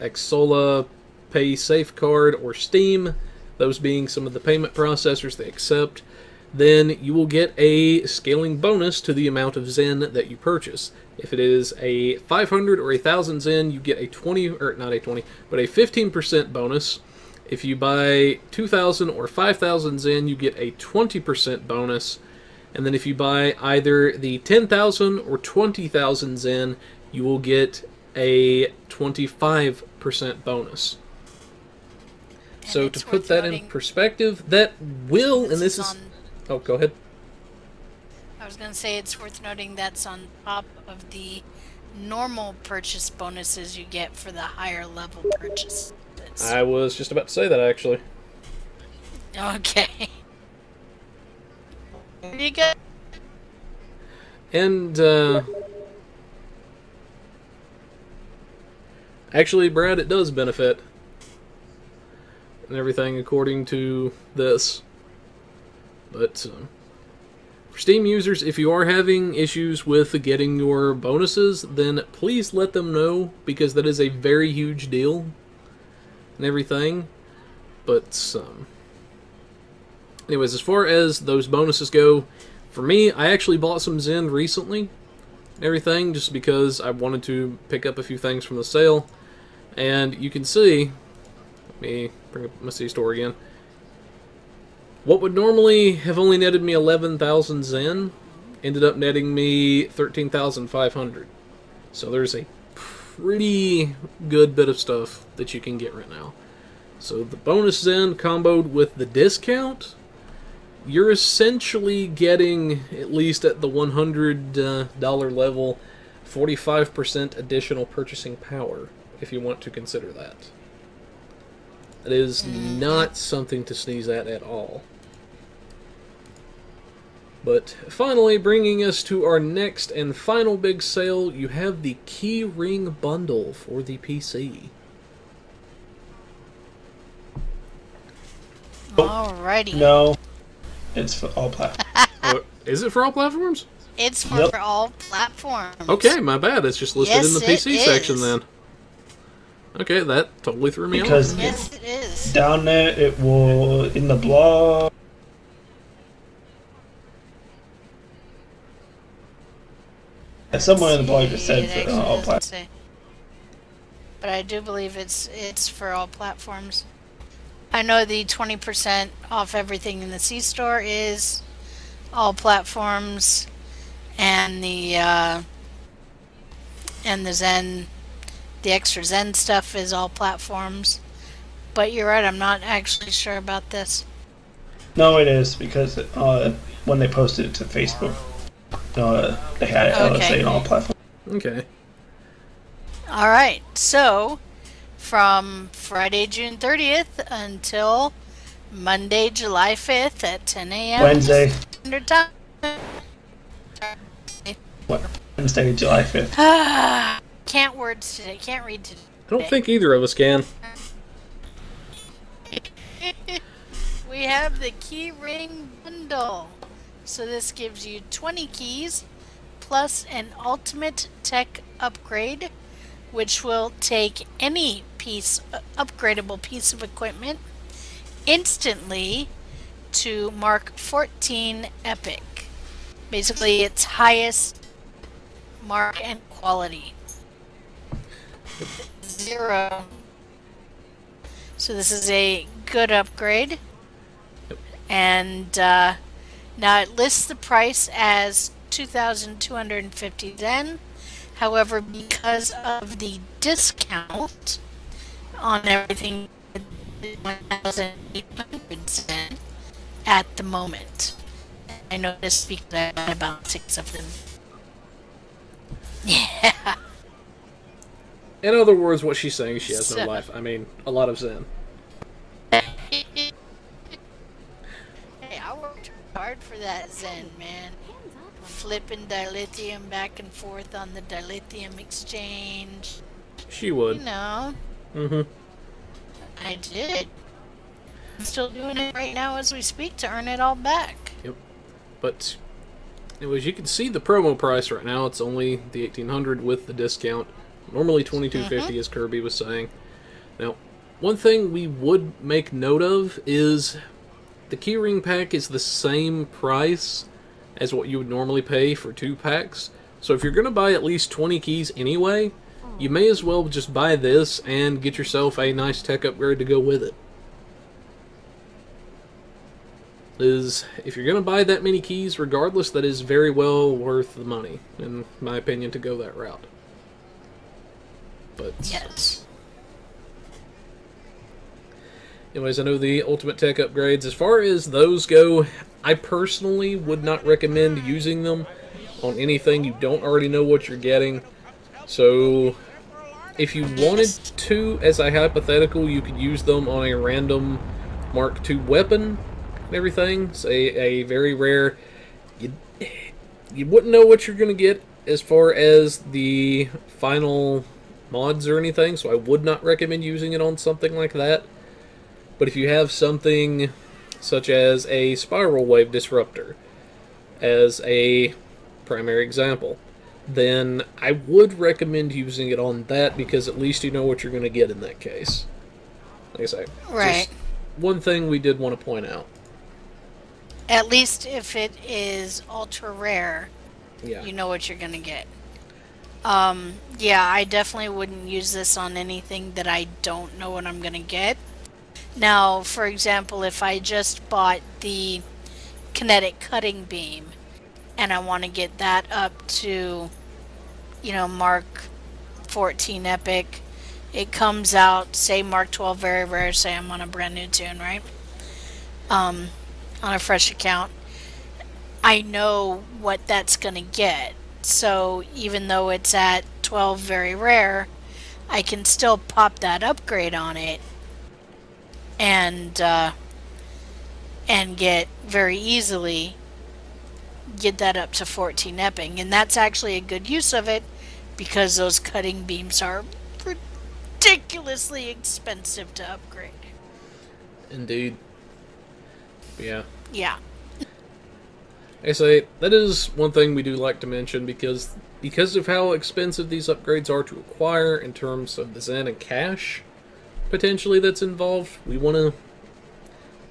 Xsolla, Pay Safecard, or Steam, those being some of the payment processors they accept, then you will get a scaling bonus to the amount of Zen that you purchase. If it is a 500 or a 1000 Zen, you get a 20 or not a 20, but a 15% bonus. If you buy 2000 or 5000 Zen, you get a 20% bonus. And then if you buy either the 10,000 or 20,000 Zen, you will get a 25% bonus. And so to put that in perspective, that will, and this is on, oh, go ahead. I was going to say it's worth noting that's on top of the normal purchase bonuses you get for the higher level purchases. I was just about to say that actually. Okay. Pretty good. And uh, actually, Brad, it does benefit and everything according to this. But um, for Steam users, if you are having issues with getting your bonuses, then please let them know because that is a very huge deal and everything. But um, anyways, as far as those bonuses go, for me, I actually bought some Zen recently, everything, just because I wanted to pick up a few things from the sale. And you can see, let me bring up my C store again. What would normally have only netted me 11,000 Zen ended up netting me 13,500. So there's a pretty good bit of stuff that you can get right now. So the bonus Zen comboed with the discount, you're essentially getting, at least at the $100 uh, level, 45% additional purchasing power, if you want to consider that. That is not something to sneeze at at all. But finally, bringing us to our next and final big sale, you have the Key Ring Bundle for the PC. Oh. Alrighty. No, it's for all platforms. Oh, is it for all platforms? It's for Yep. all platforms. Okay, my bad. It's just listed in the PC it section then. Okay, that totally threw me Because- off. Yes, it is. Down there, it will in the blog. Somewhere in the blog it said It for uh, all platforms. But I do believe it's it's for all platforms. I know the 20% off everything in the C store is all platforms, and the uh, and the Zen, the extra Zen stuff is all platforms. But you're right, I'm not actually sure about this. No, it is because uh, when they posted it to Facebook, uh, they had it Okay. saying all platforms. Okay. All right, so from Friday, June 30th until Monday, July 5th at 10 a.m. Wednesday, Standard Time. Wednesday, July fifth. Can't words today. Can't read today. I don't think either of us can. we have the key ring bundle. So this gives you 20 keys plus an ultimate tech upgrade, which will take any piece, uh, upgradable piece of equipment instantly to Mark 14 Epic. Basically, its highest mark and quality. Zero. So this is a good upgrade. And uh, now it lists the price as 2,250 Zen. However, because of the discount on everything, 1,800 Zen at the moment. I noticed because I bought about six of them. Yeah. In other words, what she's saying she has no life. I mean, a lot of Zen. hard for that Zen, man. Flipping dilithium back and forth on the dilithium exchange. She You would. know, Mm-hmm. I did. I'm still doing it right now as we speak to earn it all back. Yep. But, anyways, you can see the promo price right now. It's only the 1800 with the discount. Normally 2250, as Kirby was saying. Now, one thing we would make note of is the keyring pack is the same price as what you would normally pay for two packs. So if you're going to buy at least 20 keys anyway, you may as well just buy this and get yourself a nice tech upgrade to go with it. Is if you're going to buy that many keys, regardless, that is very well worth the money, in my opinion, to go that route. But Yes. Anyways, I know the ultimate tech upgrades. As far as those go, I personally would not recommend using them on anything you don't already know what you're getting. So, if you wanted to, as a hypothetical, you could use them on a random Mark II weapon and everything. Say a very rare. You, you wouldn't know what you're going to get as far as the final mods or anything, so I would not recommend using it on something like that. But if you have something such as a spiral wave disruptor as a primary example, then I would recommend using it on that because at least you know what you're going to get in that case. Like I say, Right. one thing we did want to point out. At least if it is ultra rare, Yeah. you know what you're gonna get. Um, yeah, I definitely wouldn't use this on anything that I don't know what I'm gonna get. Now, for example, if I just bought the kinetic cutting beam and I want to get that up to, you know, Mark 14 Epic, it comes out, say Mark 12 very rare, say I'm on a brand new toon, right? Um, on a fresh account. I know what that's going to get. So even though it's at 12 very rare, I can still pop that upgrade on it and uh, and get very easily get that up to 14 epping and that's actually a good use of it because those cutting beams are ridiculously expensive to upgrade. Indeed. Yeah. Yeah. I say that is one thing we do like to mention because because of how expensive these upgrades are to acquire in terms of the Zen and cash potentially that's involved. We want to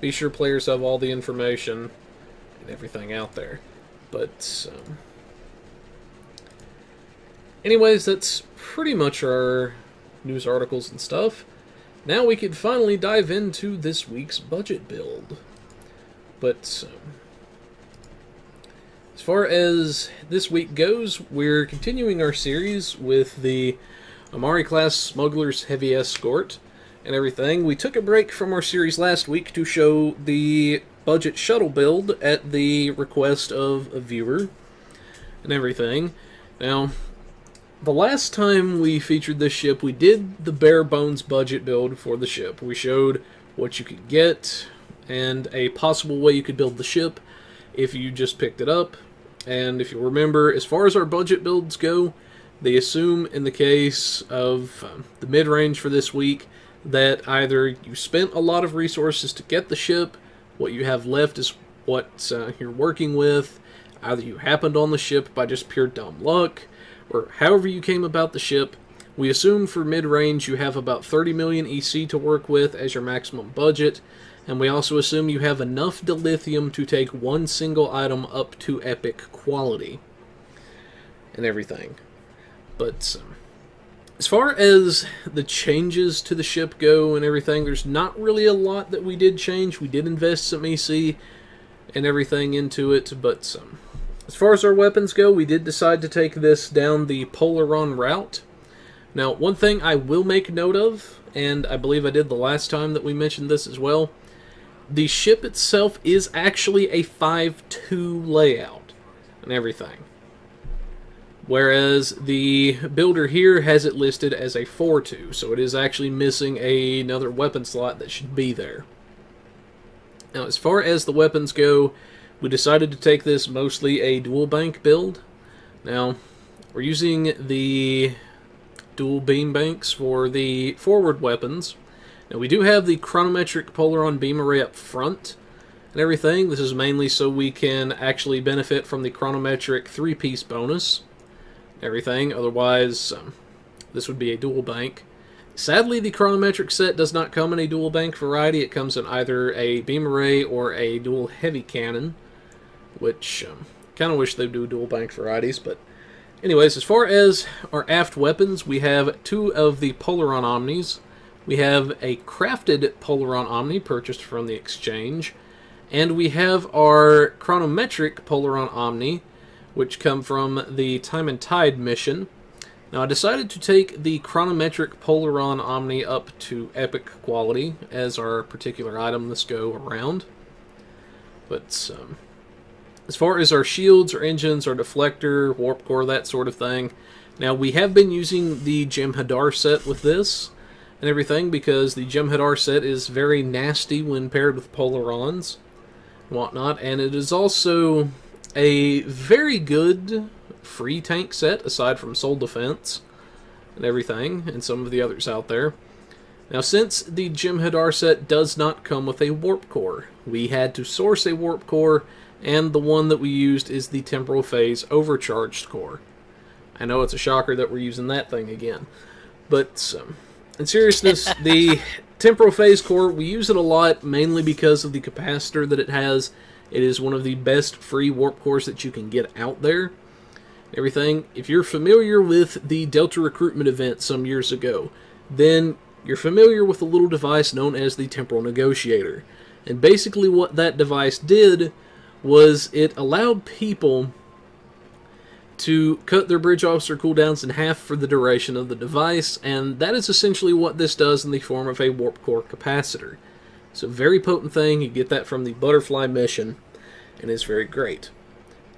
be sure players have all the information and everything out there. But um, anyways, that's pretty much our news articles and stuff. Now we could finally dive into this week's budget build. But um, as far as this week goes, we're continuing our series with the Amari class Smuggler's Heavy Escort and everything. We took a break from our series last week to show the budget shuttle build at the request of a viewer and everything. Now, the last time we featured this ship, we did the bare bones budget build for the ship. We showed what you could get and a possible way you could build the ship if you just picked it up. And if you remember, as far as our budget builds go, they assume in the case of um, the mid range for this week that either you spent a lot of resources to get the ship, what you have left is what uh, you're working with, either you happened on the ship by just pure dumb luck, or however you came about the ship, We assume for mid-range you have about 30 million EC to work with as your maximum budget, and we also assume you have enough dilithium to take one single item up to epic quality. And everything. But um, as far as the changes to the ship go and everything, there's not really a lot that we did change. We did invest some EC and everything into it, but um, as far as our weapons go, we did decide to take this down the Polaron route. Now, one thing I will make note of, and I believe I did the last time that we mentioned this as well, the ship itself is actually a 5-2 layout and everything. Whereas the builder here has it listed as a 4-2, so it is actually missing a, another weapon slot that should be there. Now, as far as the weapons go, we decided to take this mostly a dual bank build. Now, we're using the dual beam banks for the forward weapons. Now we do have the chronometric Polaron beam array up front and everything. This is mainly so we can actually benefit from the chronometric three-piece bonus everything. Otherwise, um, this would be a dual bank. Sadly, the chronometric set does not come in a dual bank variety. It comes in either a beam array or a dual heavy cannon, which um, kind of wish they'd do dual bank varieties, but Anyways, as far as our aft weapons, we have two of the Polaron Omnis. We have a crafted Polaron Omni purchased from the exchange. And we have our chronometric Polaron Omni, which come from the Time and Tide mission. Now, I decided to take the chronometric Polaron Omni up to epic quality as our particular item this go around. But, um, as far as our shields, our engines, our deflector, warp core, that sort of thing, now we have been using the Jem'Hadar set with this and everything because the Jem'Hadar set is very nasty when paired with Polarons and whatnot, and it is also a very good free tank set aside from Soul Defense and everything and some of the others out there. Now, since the Jem'Hadar set does not come with a warp core, we had to source a warp core and the one that we used is the temporal phase overcharged core. I know it's a shocker that we're using that thing again, but um, in seriousness, the temporal phase core, we use it a lot mainly because of the capacitor that it has. It is one of the best free warp cores that you can get out there. Everything. If you're familiar with the Delta recruitment event some years ago, then you're familiar with a little device known as the Temporal Negotiator. And basically what that device did was it allowed people to cut their bridge officer cooldowns in half for the duration of the device, and that is essentially what this does in the form of a warp core capacitor. A very potent thing, you get that from the Butterfly mission, and it's very great.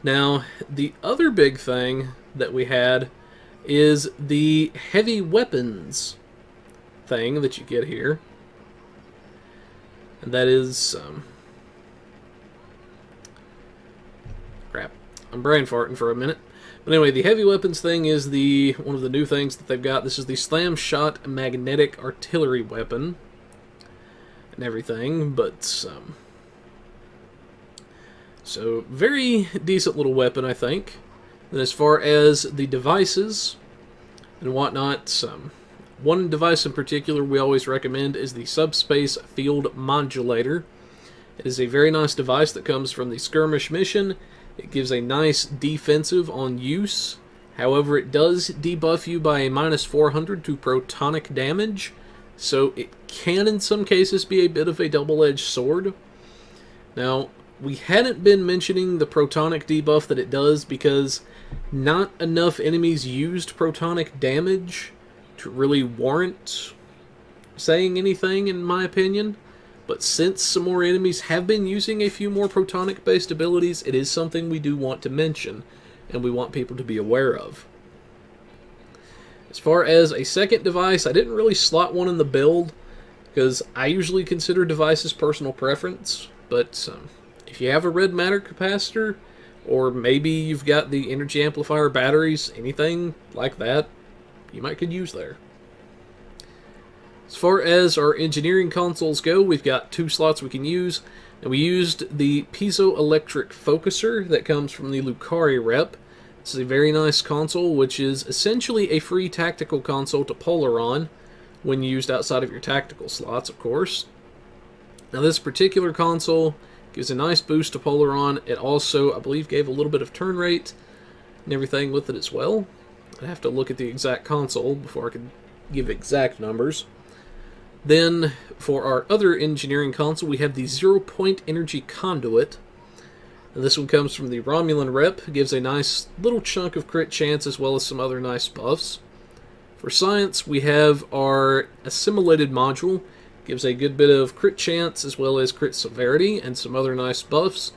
Now, the other big thing that we had is the heavy weapons thing that you get here. And that is um, crap. I'm brain farting for a minute. But anyway, the heavy weapons thing is the one of the new things that they've got. This is the slam shot magnetic artillery weapon and everything, but um, so very decent little weapon, I think. And as far as the devices and whatnot, um, one device in particular we always recommend is the Subspace Field Modulator. It is a very nice device that comes from the Skirmish mission it gives a nice defensive on use. However, it does debuff you by a minus 400 to protonic damage, so it can in some cases be a bit of a double-edged sword. Now, we hadn't been mentioning the protonic debuff that it does because not enough enemies used protonic damage to really warrant saying anything, in my opinion. But since some more enemies have been using a few more protonic-based abilities, it is something we do want to mention, and we want people to be aware of. As far as a second device, I didn't really slot one in the build, because I usually consider devices personal preference, but um, if you have a red matter capacitor, or maybe you've got the energy amplifier batteries, anything like that, you might could use there. As far as our engineering consoles go, we've got two slots we can use. And we used the piezoelectric focuser that comes from the Lukari rep. This is a very nice console, which is essentially a free tactical console to Polaron when used outside of your tactical slots, of course. Now, this particular console gives a nice boost to Polaron. It also, I believe, gave a little bit of turn rate and everything with it as well. I'd have to look at the exact console before I could give exact numbers. Then, for our other engineering console, we have the Zero Point Energy Conduit. This one comes from the Romulan Rep, gives a nice little chunk of crit chance as well as some other nice buffs. For science, we have our assimilated module, gives a good bit of crit chance as well as crit severity and some other nice buffs.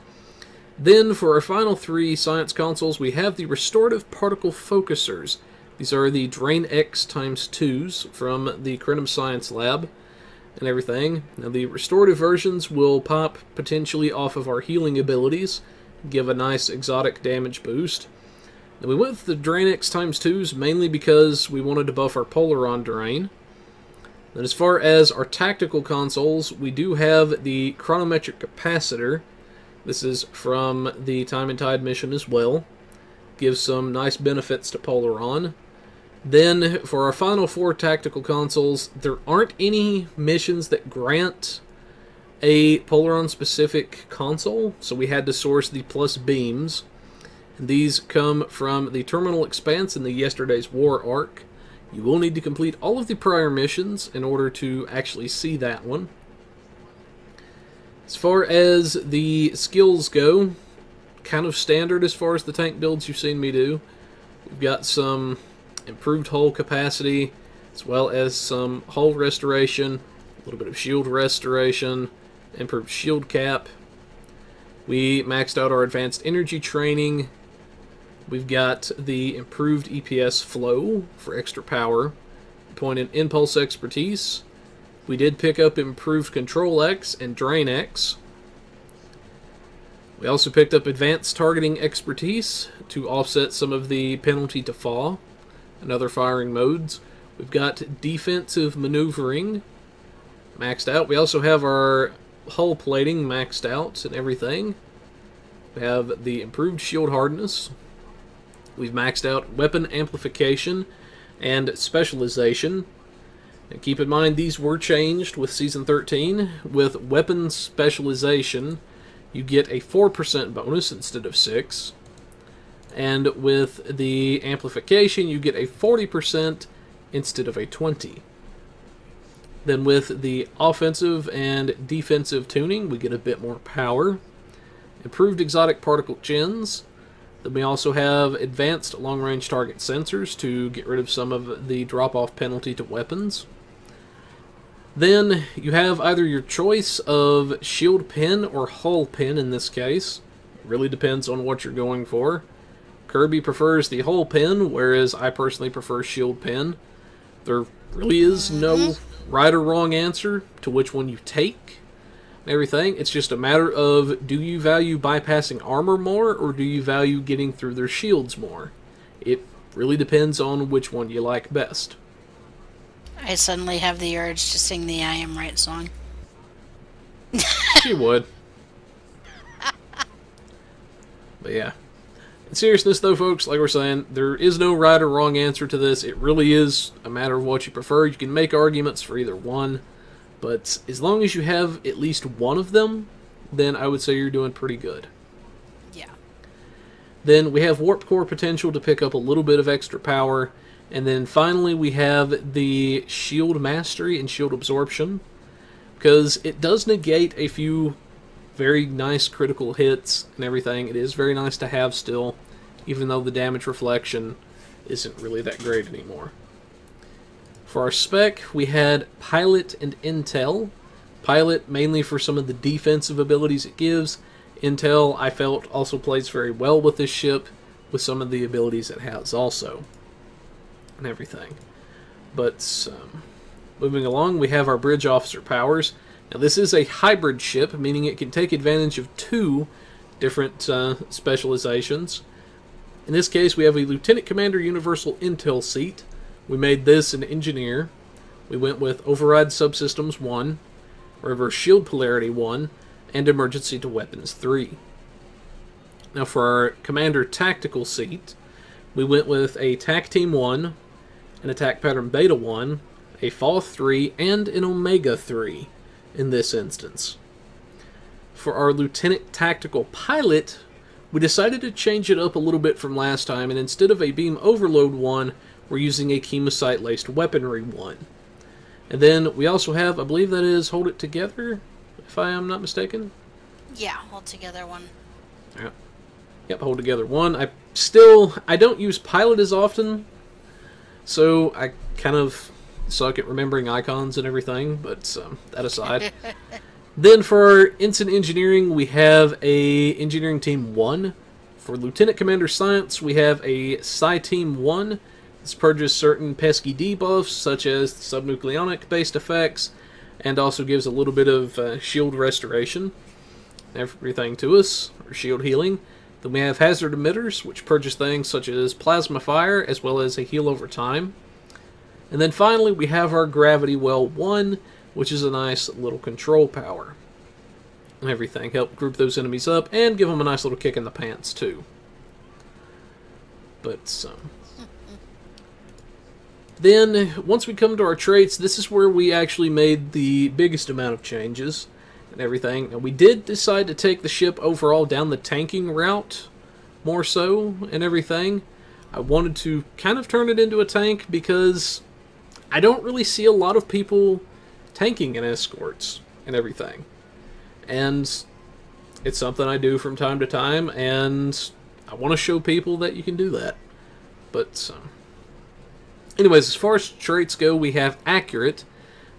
Then, for our final three science consoles, we have the restorative particle focusers. These are the Drain X times 2s from the Krenim Science Lab and everything. Now, the restorative versions will pop potentially off of our healing abilities, give a nice exotic damage boost. Now, we went with the Drain X times 2s mainly because we wanted to buff our Polaron Drain. Then, as far as our tactical consoles, we do have the Chronometric Capacitor this is from the Time and Tide mission as well. Gives some nice benefits to Polaron. Then, for our final four tactical consoles, there aren't any missions that grant a Polaron specific console, so we had to source the plus beams. And these come from the Terminal Expanse in the Yesterday's War arc. You will need to complete all of the prior missions in order to actually see that one. As far as the skills go, kind of standard as far as the tank builds you've seen me do. We've got some improved hull capacity, as well as some hull restoration, a little bit of shield restoration, improved shield cap. We maxed out our advanced energy training. We've got the improved EPS flow for extra power, point in impulse expertise, we did pick up improved Control X and Drain X. We also picked up advanced targeting expertise to offset some of the penalty to fall and other firing modes. We've got defensive maneuvering maxed out. We also have our hull plating maxed out and everything. We have the improved shield hardness. We've maxed out weapon amplification and specialization. And keep in mind, these were changed with Season 13. With Weapon Specialization, you get a 4% bonus instead of 6 And with the Amplification, you get a 40% instead of a 20 Then with the Offensive and Defensive Tuning, we get a bit more power. Improved Exotic Particle Gens. Then we also have advanced long-range target sensors to get rid of some of the drop-off penalty to weapons. Then you have either your choice of shield pin or hull pin in this case. It really depends on what you're going for. Kirby prefers the hull pin, whereas I personally prefer shield pin. There really is no mm-hmm. right or wrong answer to which one you take and everything. It's just a matter of do you value bypassing armor more or do you value getting through their shields more? It really depends on which one you like best. I suddenly have the urge to sing the I Am Right song. she would. but yeah. In seriousness, though, folks, like we're saying, there is no right or wrong answer to this. It really is a matter of what you prefer. You can make arguments for either one, but as long as you have at least one of them, then I would say you're doing pretty good. Yeah. Then we have warp core potential to pick up a little bit of extra power and then finally, we have the shield mastery and shield absorption, because it does negate a few very nice critical hits and everything. It is very nice to have still, even though the damage reflection isn't really that great anymore. For our spec, we had Pilot and Intel. Pilot mainly for some of the defensive abilities it gives. Intel, I felt, also plays very well with this ship with some of the abilities it has also and everything. But um, moving along, we have our bridge officer powers. Now, this is a hybrid ship, meaning it can take advantage of two different uh, specializations. In this case, we have a Lieutenant Commander Universal Intel seat. We made this an engineer. We went with Override Subsystems 1, Reverse Shield Polarity 1, and Emergency to Weapons 3. Now, for our Commander Tactical seat, we went with a TAC Team 1, an Attack Pattern Beta 1, a Fall 3, and an Omega 3 in this instance. For our Lieutenant Tactical Pilot, we decided to change it up a little bit from last time, and instead of a Beam Overload 1, we're using a Kemocite Laced Weaponry 1. And then we also have, I believe that is Hold It Together, if I am not mistaken. Yeah, Hold together one. Yep. Yep, hold together one. I still I don't use pilot as often, so I kind of suck at remembering icons and everything. But um, that aside, then for instant engineering, we have a engineering team one. For Lieutenant Commander Science, we have a Sci Team one. This purges certain pesky debuffs such as subnucleonic based effects, and also gives a little bit of uh, shield restoration everything to us, or shield healing. Then we have hazard emitters, which purges things such as plasma fire, as well as a heal over time. And then finally, we have our Gravity Well 1, which is a nice little control power. And everything. Help group those enemies up, and give them a nice little kick in the pants, too. But, um, Then, once we come to our traits, this is where we actually made the biggest amount of changes and everything. And we did decide to take the ship overall down the tanking route, more so, and everything. I wanted to kind of turn it into a tank because I don't really see a lot of people tanking in escorts and everything. And it's something I do from time to time, and I want to show people that you can do that. But, um, anyways, as far as traits go, we have accurate,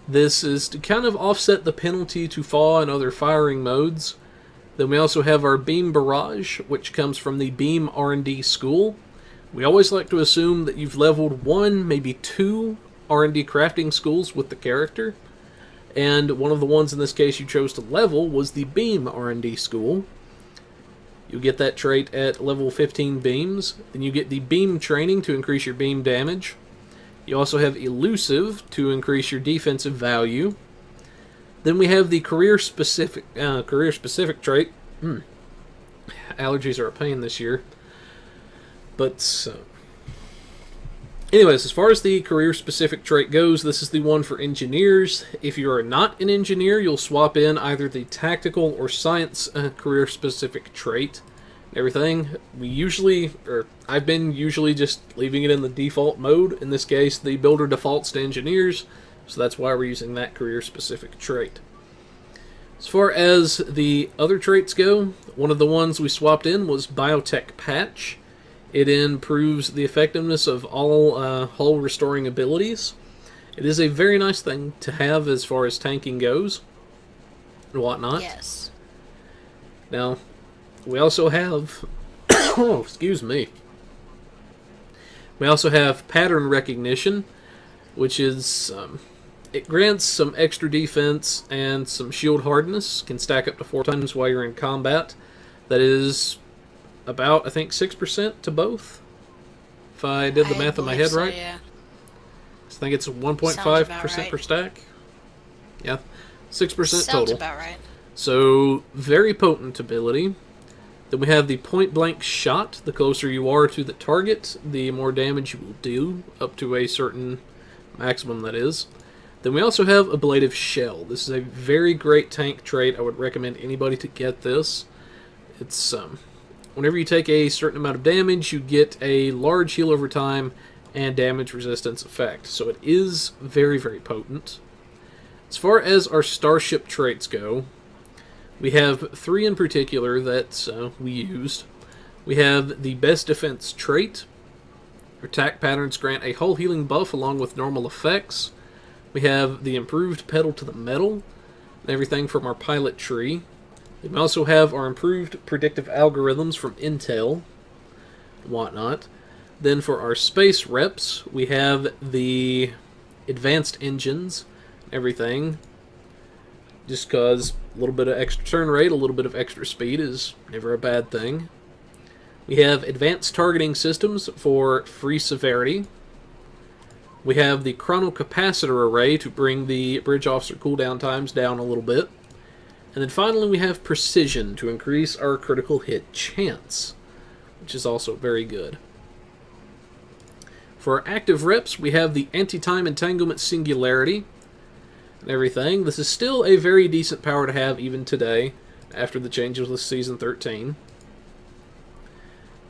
this is to kind of offset the penalty to fall and other firing modes. Then we also have our Beam Barrage, which comes from the Beam R&D School. We always like to assume that you've leveled one, maybe two R&D crafting schools with the character. And one of the ones in this case you chose to level was the Beam R&D School. You get that trait at level 15 beams. Then you get the Beam Training to increase your beam damage. You also have elusive to increase your defensive value. Then we have the career specific uh, career specific trait. Hmm. Allergies are a pain this year. But uh, anyways, as far as the career specific trait goes, this is the one for engineers. If you are not an engineer, you'll swap in either the tactical or science uh, career specific trait everything. We usually, or I've been usually just leaving it in the default mode. In this case, the builder defaults to engineers, so that's why we're using that career specific trait. As far as the other traits go, one of the ones we swapped in was Biotech Patch. It improves the effectiveness of all uh, hull restoring abilities. It is a very nice thing to have as far as tanking goes and whatnot. Yes. Now, we also have, oh, excuse me. We also have pattern recognition, which is um, it grants some extra defense and some shield hardness. Can stack up to four times while you're in combat. That is about I think six percent to both. If I did the I math in my head so, right, Yeah. I think it's one point five percent per stack. Yeah, six percent Sounds total. about right. So, very potent ability. Then we have the point blank shot. The closer you are to the target, the more damage you will do, up to a certain maximum, that is. Then we also have ablative shell. This is a very great tank trait. I would recommend anybody to get this. It's um, whenever you take a certain amount of damage, you get a large heal over time and damage resistance effect. So it is very, very potent. As far as our starship traits go, we have three in particular that uh, we used. We have the best defense trait. Attack patterns grant a hull healing buff along with normal effects. We have the improved pedal to the metal, and everything from our pilot tree. We also have our improved predictive algorithms from Intel, whatnot. Then for our space reps, we have the advanced engines, everything. Just cause a little bit of extra turn rate, a little bit of extra speed is never a bad thing. We have advanced targeting systems for free severity. We have the chronocapacitor array to bring the bridge officer cooldown times down a little bit. And then finally we have precision to increase our critical hit chance, which is also very good. For our active reps, we have the Anti-Time Entanglement Singularity and everything. This is still a very decent power to have even today, after the changes with Season 13.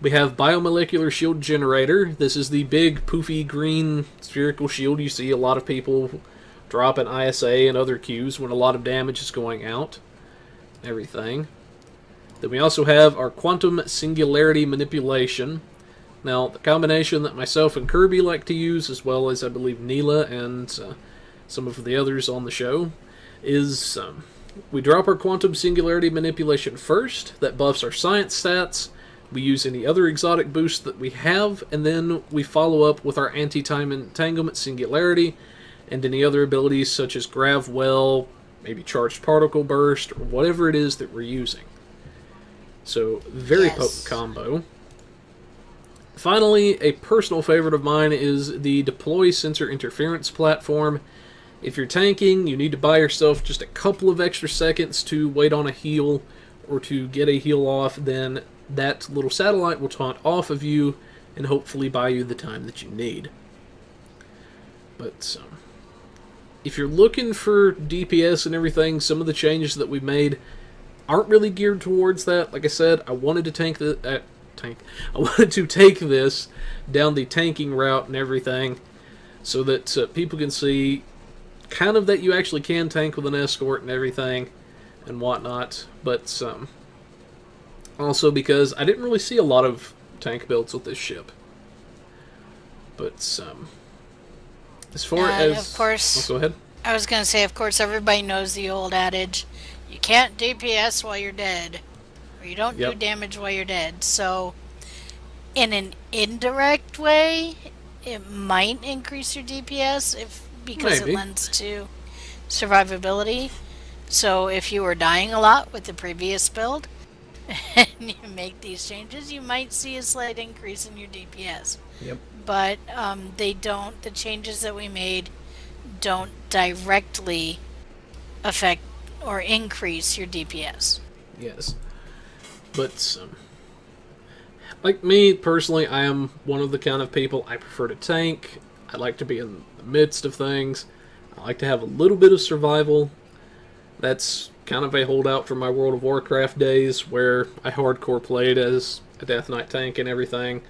We have Biomolecular Shield Generator. This is the big, poofy, green spherical shield you see a lot of people drop in ISA and other queues when a lot of damage is going out. Everything. Then we also have our Quantum Singularity Manipulation. Now, the combination that myself and Kirby like to use, as well as I believe Neela and uh, some of the others on the show, is um, we drop our Quantum Singularity Manipulation first. That buffs our science stats. We use any other exotic boost that we have, and then we follow up with our Anti-Time Entanglement Singularity and any other abilities such as Grav Well, maybe Charged Particle Burst, or whatever it is that we're using. So, very Yes. potent combo. Finally, a personal favorite of mine is the Deploy Sensor Interference platform. If you're tanking, you need to buy yourself just a couple of extra seconds to wait on a heal or to get a heal off, then that little satellite will taunt off of you and hopefully buy you the time that you need. But um, if you're looking for DPS and everything, some of the changes that we've made aren't really geared towards that. Like I said, I wanted to tank the uh, tank. I wanted to take this down the tanking route and everything, so that uh, people can see kind of that you actually can tank with an escort and everything and whatnot. But um, also because I didn't really see a lot of tank builds with this ship. But um, as far And as of course- oh, go ahead. I was gonna say, of course, everybody knows the old adage: you can't DPS while you're dead, or you don't Yep. do damage while you're dead. So, in an indirect way, it might increase your DPS if because Maybe. it lends to survivability. So, if you were dying a lot with the previous build, and you make these changes, you might see a slight increase in your DPS Yep. But um, they don't. The changes that we made don't directly affect or increase your DPS. Yes. But, um, like me personally, I am one of the kind of people I prefer to tank. I like to be in the midst of things. I like to have a little bit of survival. That's kind of a holdout from my World of Warcraft days where I hardcore played as a Death Knight tank and everything.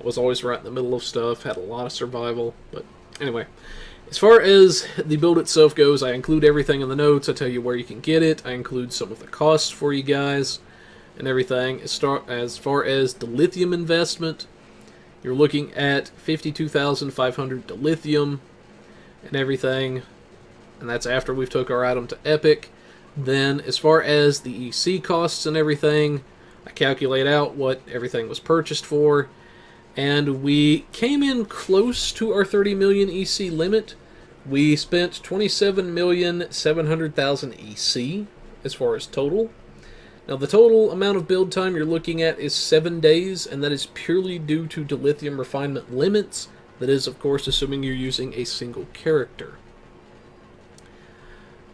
I was always right in the middle of stuff, had a lot of survival. But anyway, as far as the build itself goes, I include everything in the notes. I tell you where you can get it. I include some of the costs for you guys and everything. As, start, as far as dilithium investment, you're looking at 52,500 dilithium and everything. And that's after we've took our item to Epic. Then, as far as the EC costs and everything, I calculate out what everything was purchased for and we came in close to our 30 million EC limit. We spent 27,700,000 EC as far as total. Now, the total amount of build time you're looking at is 7 days, and that is purely due to dilithium refinement limits. That is, of course, assuming you're using a single character.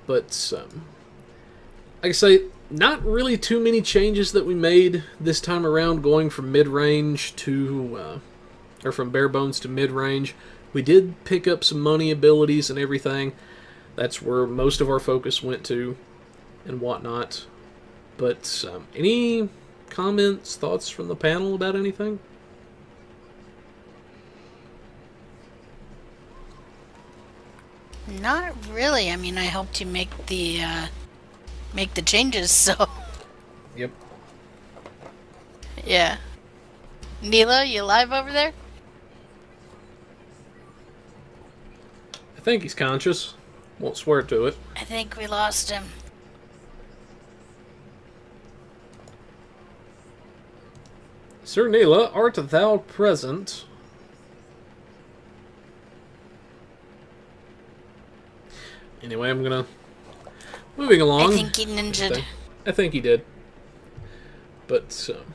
But, um, like I say, not really too many changes that we made this time around, going from mid range to, uh, or from bare bones to mid range. We did pick up some money abilities and everything. That's where most of our focus went to, and whatnot. But um, any comments, thoughts from the panel about anything? Not really. I mean, I helped you make the uh, make the changes, so Yep. yeah. Neela, you live over there? I think he's conscious. Won't swear to it. I think we lost him. Sir Neela, art thou present? Anyway, I'm gonna moving along. I think he ninja'd. I think he did. But um,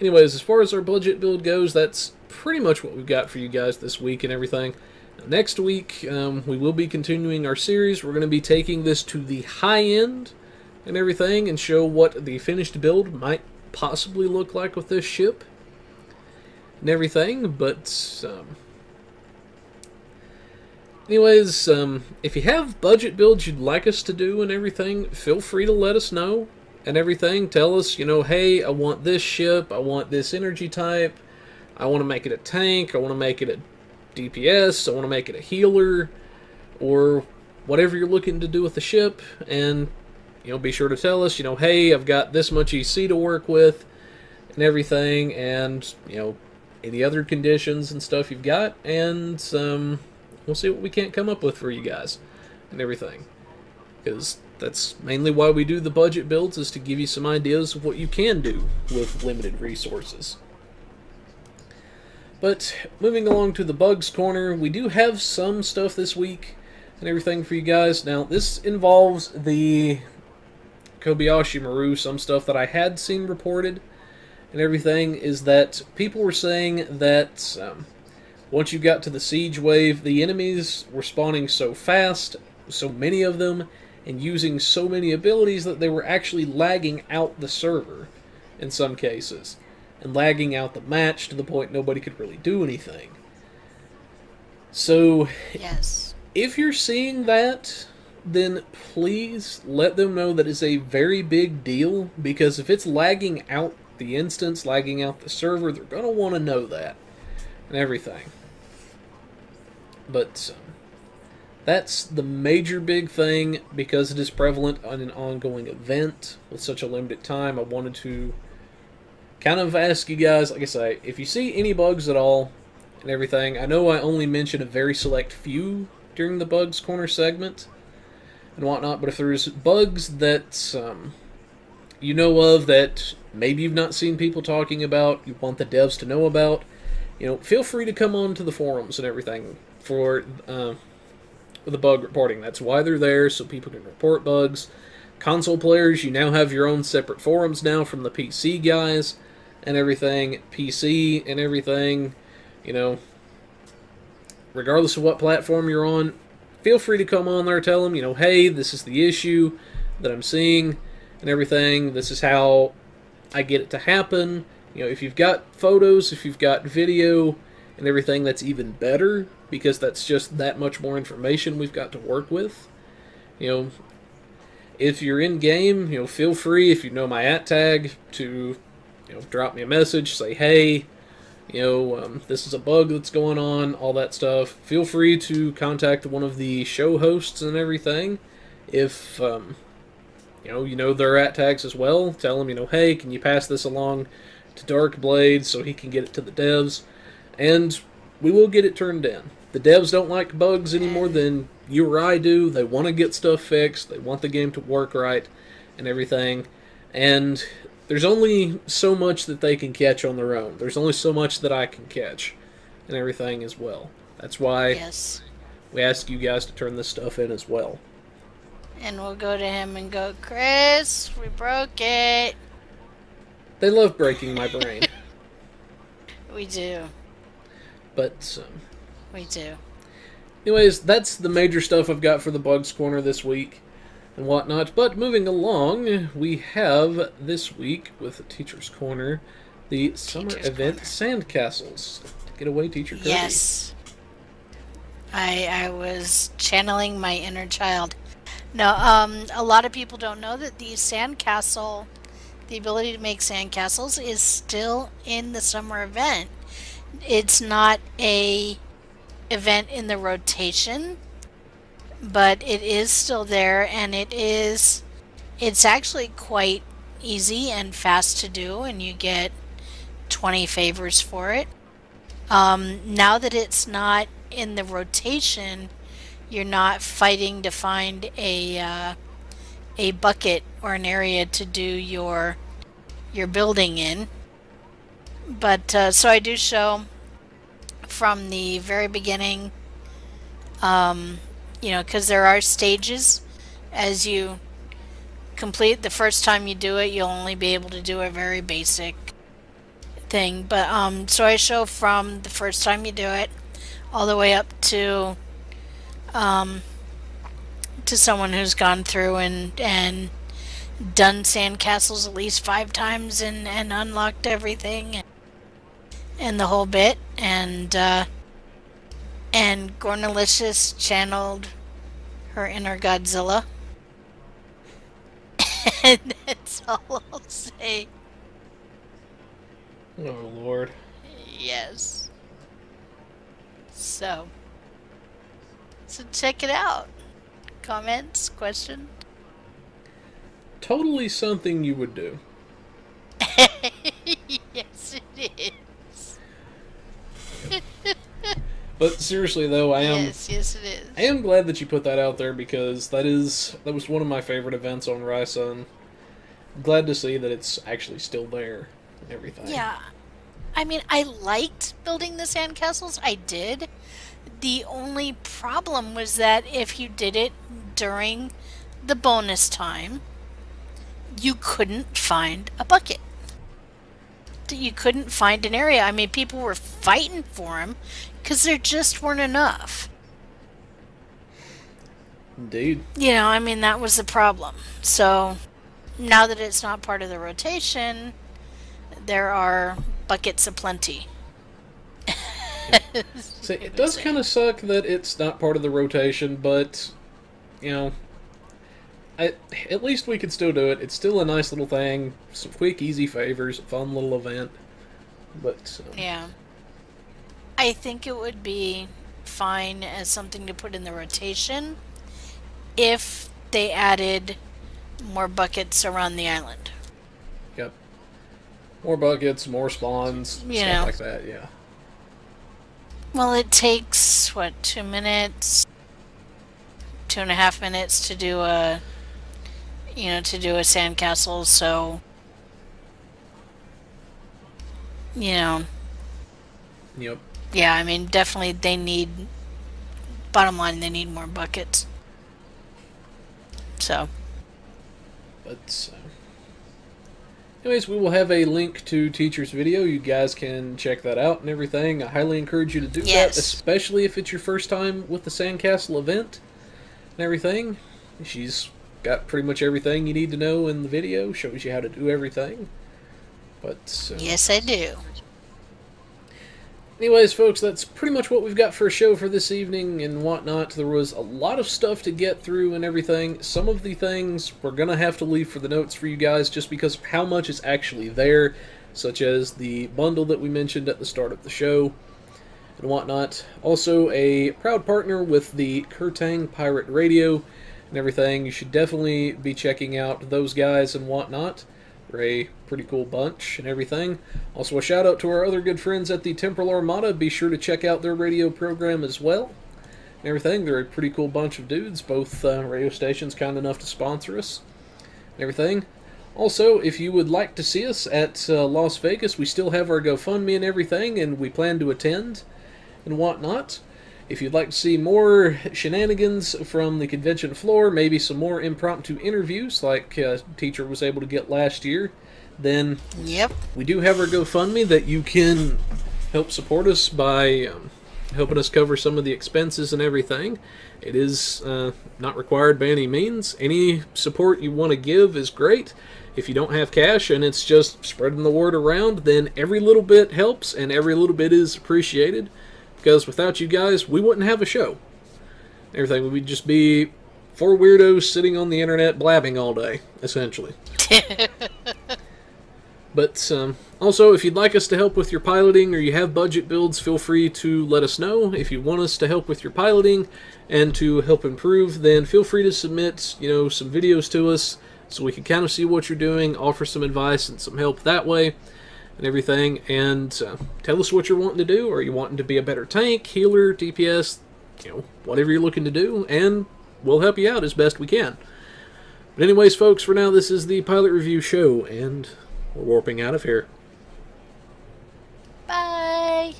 anyways, as far as our budget build goes, that's pretty much what we've got for you guys this week and everything. Next week, um, we will be continuing our series. We're going to be taking this to the high end and everything and show what the finished build might possibly look like with this ship and everything. But um, anyways, um, if you have budget builds you'd like us to do and everything, feel free to let us know and everything. Tell us, you know, hey, I want this ship, I want this energy type, I want to make it a tank, I want to make it a DPS, I want to make it a healer, or whatever you're looking to do with the ship, and you know, be sure to tell us, you know, hey, I've got this much EC to work with, and everything, and you know, any other conditions and stuff you've got, and um, we'll see what we can't come up with for you guys, and everything, because that's mainly why we do the budget builds is to give you some ideas of what you can do with limited resources. But moving along to the bugs corner, we do have some stuff this week and everything for you guys. Now, this involves the Kobayashi Maru, some stuff that I had seen reported and everything, is that people were saying that um, once you got to the siege wave, the enemies were spawning so fast, so many of them, and using so many abilities that they were actually lagging out the server in some cases, and lagging out the match to the point nobody could really do anything. So, Yes. if you're seeing that, then please let them know that it's a very big deal because if it's lagging out the instance, lagging out the server, they're going to want to know that and everything. But that's the major big thing because it is prevalent on an ongoing event with such a limited time. I wanted to kind of ask you guys, like I say, if you see any bugs at all and everything, I know I only mentioned a very select few during the Bugs Corner segment and whatnot, but if there's bugs that um, you know of that maybe you've not seen people talking about, you want the devs to know about, you know, feel free to come on to the forums and everything for uh, the bug reporting. That's why they're there, so people can report bugs. Console players, you now have your own separate forums now from the PC guys and everything, PC and everything, you know, regardless of what platform you're on, feel free to come on there, tell them, you know, hey, this is the issue that I'm seeing and everything. This is how I get it to happen. You know, if you've got photos, if you've got video and everything, that's even better because that's just that much more information we've got to work with. You know, if you're in game, you know, feel free if you know my at tag to, you know, drop me a message, say hey, you know, um, this is a bug that's going on, all that stuff. Feel free to contact one of the show hosts and everything. If um, you know, you know their at tags as well. Tell them, you know, hey, can you pass this along to Dark Blade so he can get it to the devs, and we will get it turned in. The devs don't like bugs any more than you or I do. They want to get stuff fixed. They want the game to work right and everything. And there's only so much that they can catch on their own. There's only so much that I can catch and everything as well. That's why Yes. we ask you guys to turn this stuff in as well. And we'll go to him and go, Chris, we broke it. They love breaking my brain, We do. But um, We do. anyways, that's the major stuff I've got for the Bugs Corner this week and whatnot. But moving along, we have this week with the Teacher's Corner the summer Teacher's event Corner. Sandcastles. Get away, Teacher Kirby. Yes. I I was channeling my inner child. No, um, a lot of people don't know that the sandcastle, the ability to make sandcastles, is still in the summer event. It's not a event in the rotation, but it is still there, and it is. It's actually quite easy and fast to do, and you get 20 favors for it. Um, now that it's not in the rotation, you're not fighting to find a uh, a bucket or an area to do your your building in. But uh, so I do show from the very beginning. Um, you know, because there are stages as you complete the first time you do it, you'll only be able to do a very basic thing. But um, so I show from the first time you do it all the way up to um, to someone who's gone through and and done sandcastles at least five times and and unlocked everything and, the whole bit, and uh, and Gornalicious channeled her inner Godzilla. and that's all I'll say. Oh lord. Yes. So, so check it out. Comments, questions. Totally something you would do. yes, it is. But seriously though, I am yes, yes, it is. I am glad that you put that out there because that is that was one of my favorite events on Risa. Glad to see that it's actually still there and everything. Yeah. I mean, I liked building the sandcastles. I did. The only problem was that if you did it during the bonus time, you couldn't find a bucket. You couldn't find an area. I mean, people were fighting for them because there just weren't enough. Indeed. You know, I mean, that was the problem. So now that it's not part of the rotation, there are buckets aplenty. See, it does kind of suck that it's not part of the rotation, but you know, I, at least we could still do it. It's still a nice little thing, some quick, easy favors, fun little event. But um, Yeah. I think it would be fine as something to put in the rotation if they added more buckets around the island. Yep. More buckets, more spawns, You stuff know. like that. Yeah. Well, it takes, what, two minutes? Two and a half minutes to do a, you know, to do a sandcastle, so, you know, Yep. yeah, I mean, definitely they need, bottom line, they need more buckets. So, But uh, anyways, we will have a link to teacher's video. You guys can check that out and everything. I highly encourage you to do Yes. that, especially if it's your first time with the Sandcastle event and everything. She's got pretty much everything you need to know in the video. Shows you how to do everything. But uh, yes, I do. Anyways, folks, that's pretty much what we've got for a show for this evening and whatnot. There was a lot of stuff to get through and everything. Some of the things we're going to have to leave for the notes for you guys just because of how much is actually there, such as the bundle that we mentioned at the start of the show and whatnot. Also, a proud partner with the Kirtang Pirate Radio and everything. You should definitely be checking out those guys and whatnot. They're a pretty cool bunch and everything. Also, a shout out to our other good friends at the Temporal Armada. Be sure to check out their radio program as well. And everything. They're a pretty cool bunch of dudes. Both uh, radio stations kind enough to sponsor us and everything. Also, if you would like to see us at uh, Las Vegas, we still have our GoFundMe and everything, and we plan to attend and whatnot. If you'd like to see more shenanigans from the convention floor, maybe some more impromptu interviews like uh, Teacher was able to get last year, then Yep. we do have our GoFundMe that you can help support us by um, helping us cover some of the expenses and everything. It is uh, not required by any means. Any support you want to give is great. If you don't have cash and it's just spreading the word around, then every little bit helps and every little bit is appreciated. Because without you guys, we wouldn't have a show. Everything would just be four weirdos sitting on the internet blabbing all day, essentially. But um, also, if you'd like us to help with your piloting or you have budget builds, feel free to let us know. If you want us to help with your piloting and to help improve, then feel free to submit, you know, some videos to us so we can kind of see what you're doing, offer some advice and some help that way, and everything. And uh, tell us what you're wanting to do. Are you wanting to be a better tank, healer, DPS, you know, whatever you're looking to do, and we'll help you out as best we can. But anyways, folks, for now, this is the pilot review show, and we're warping out of here. Bye.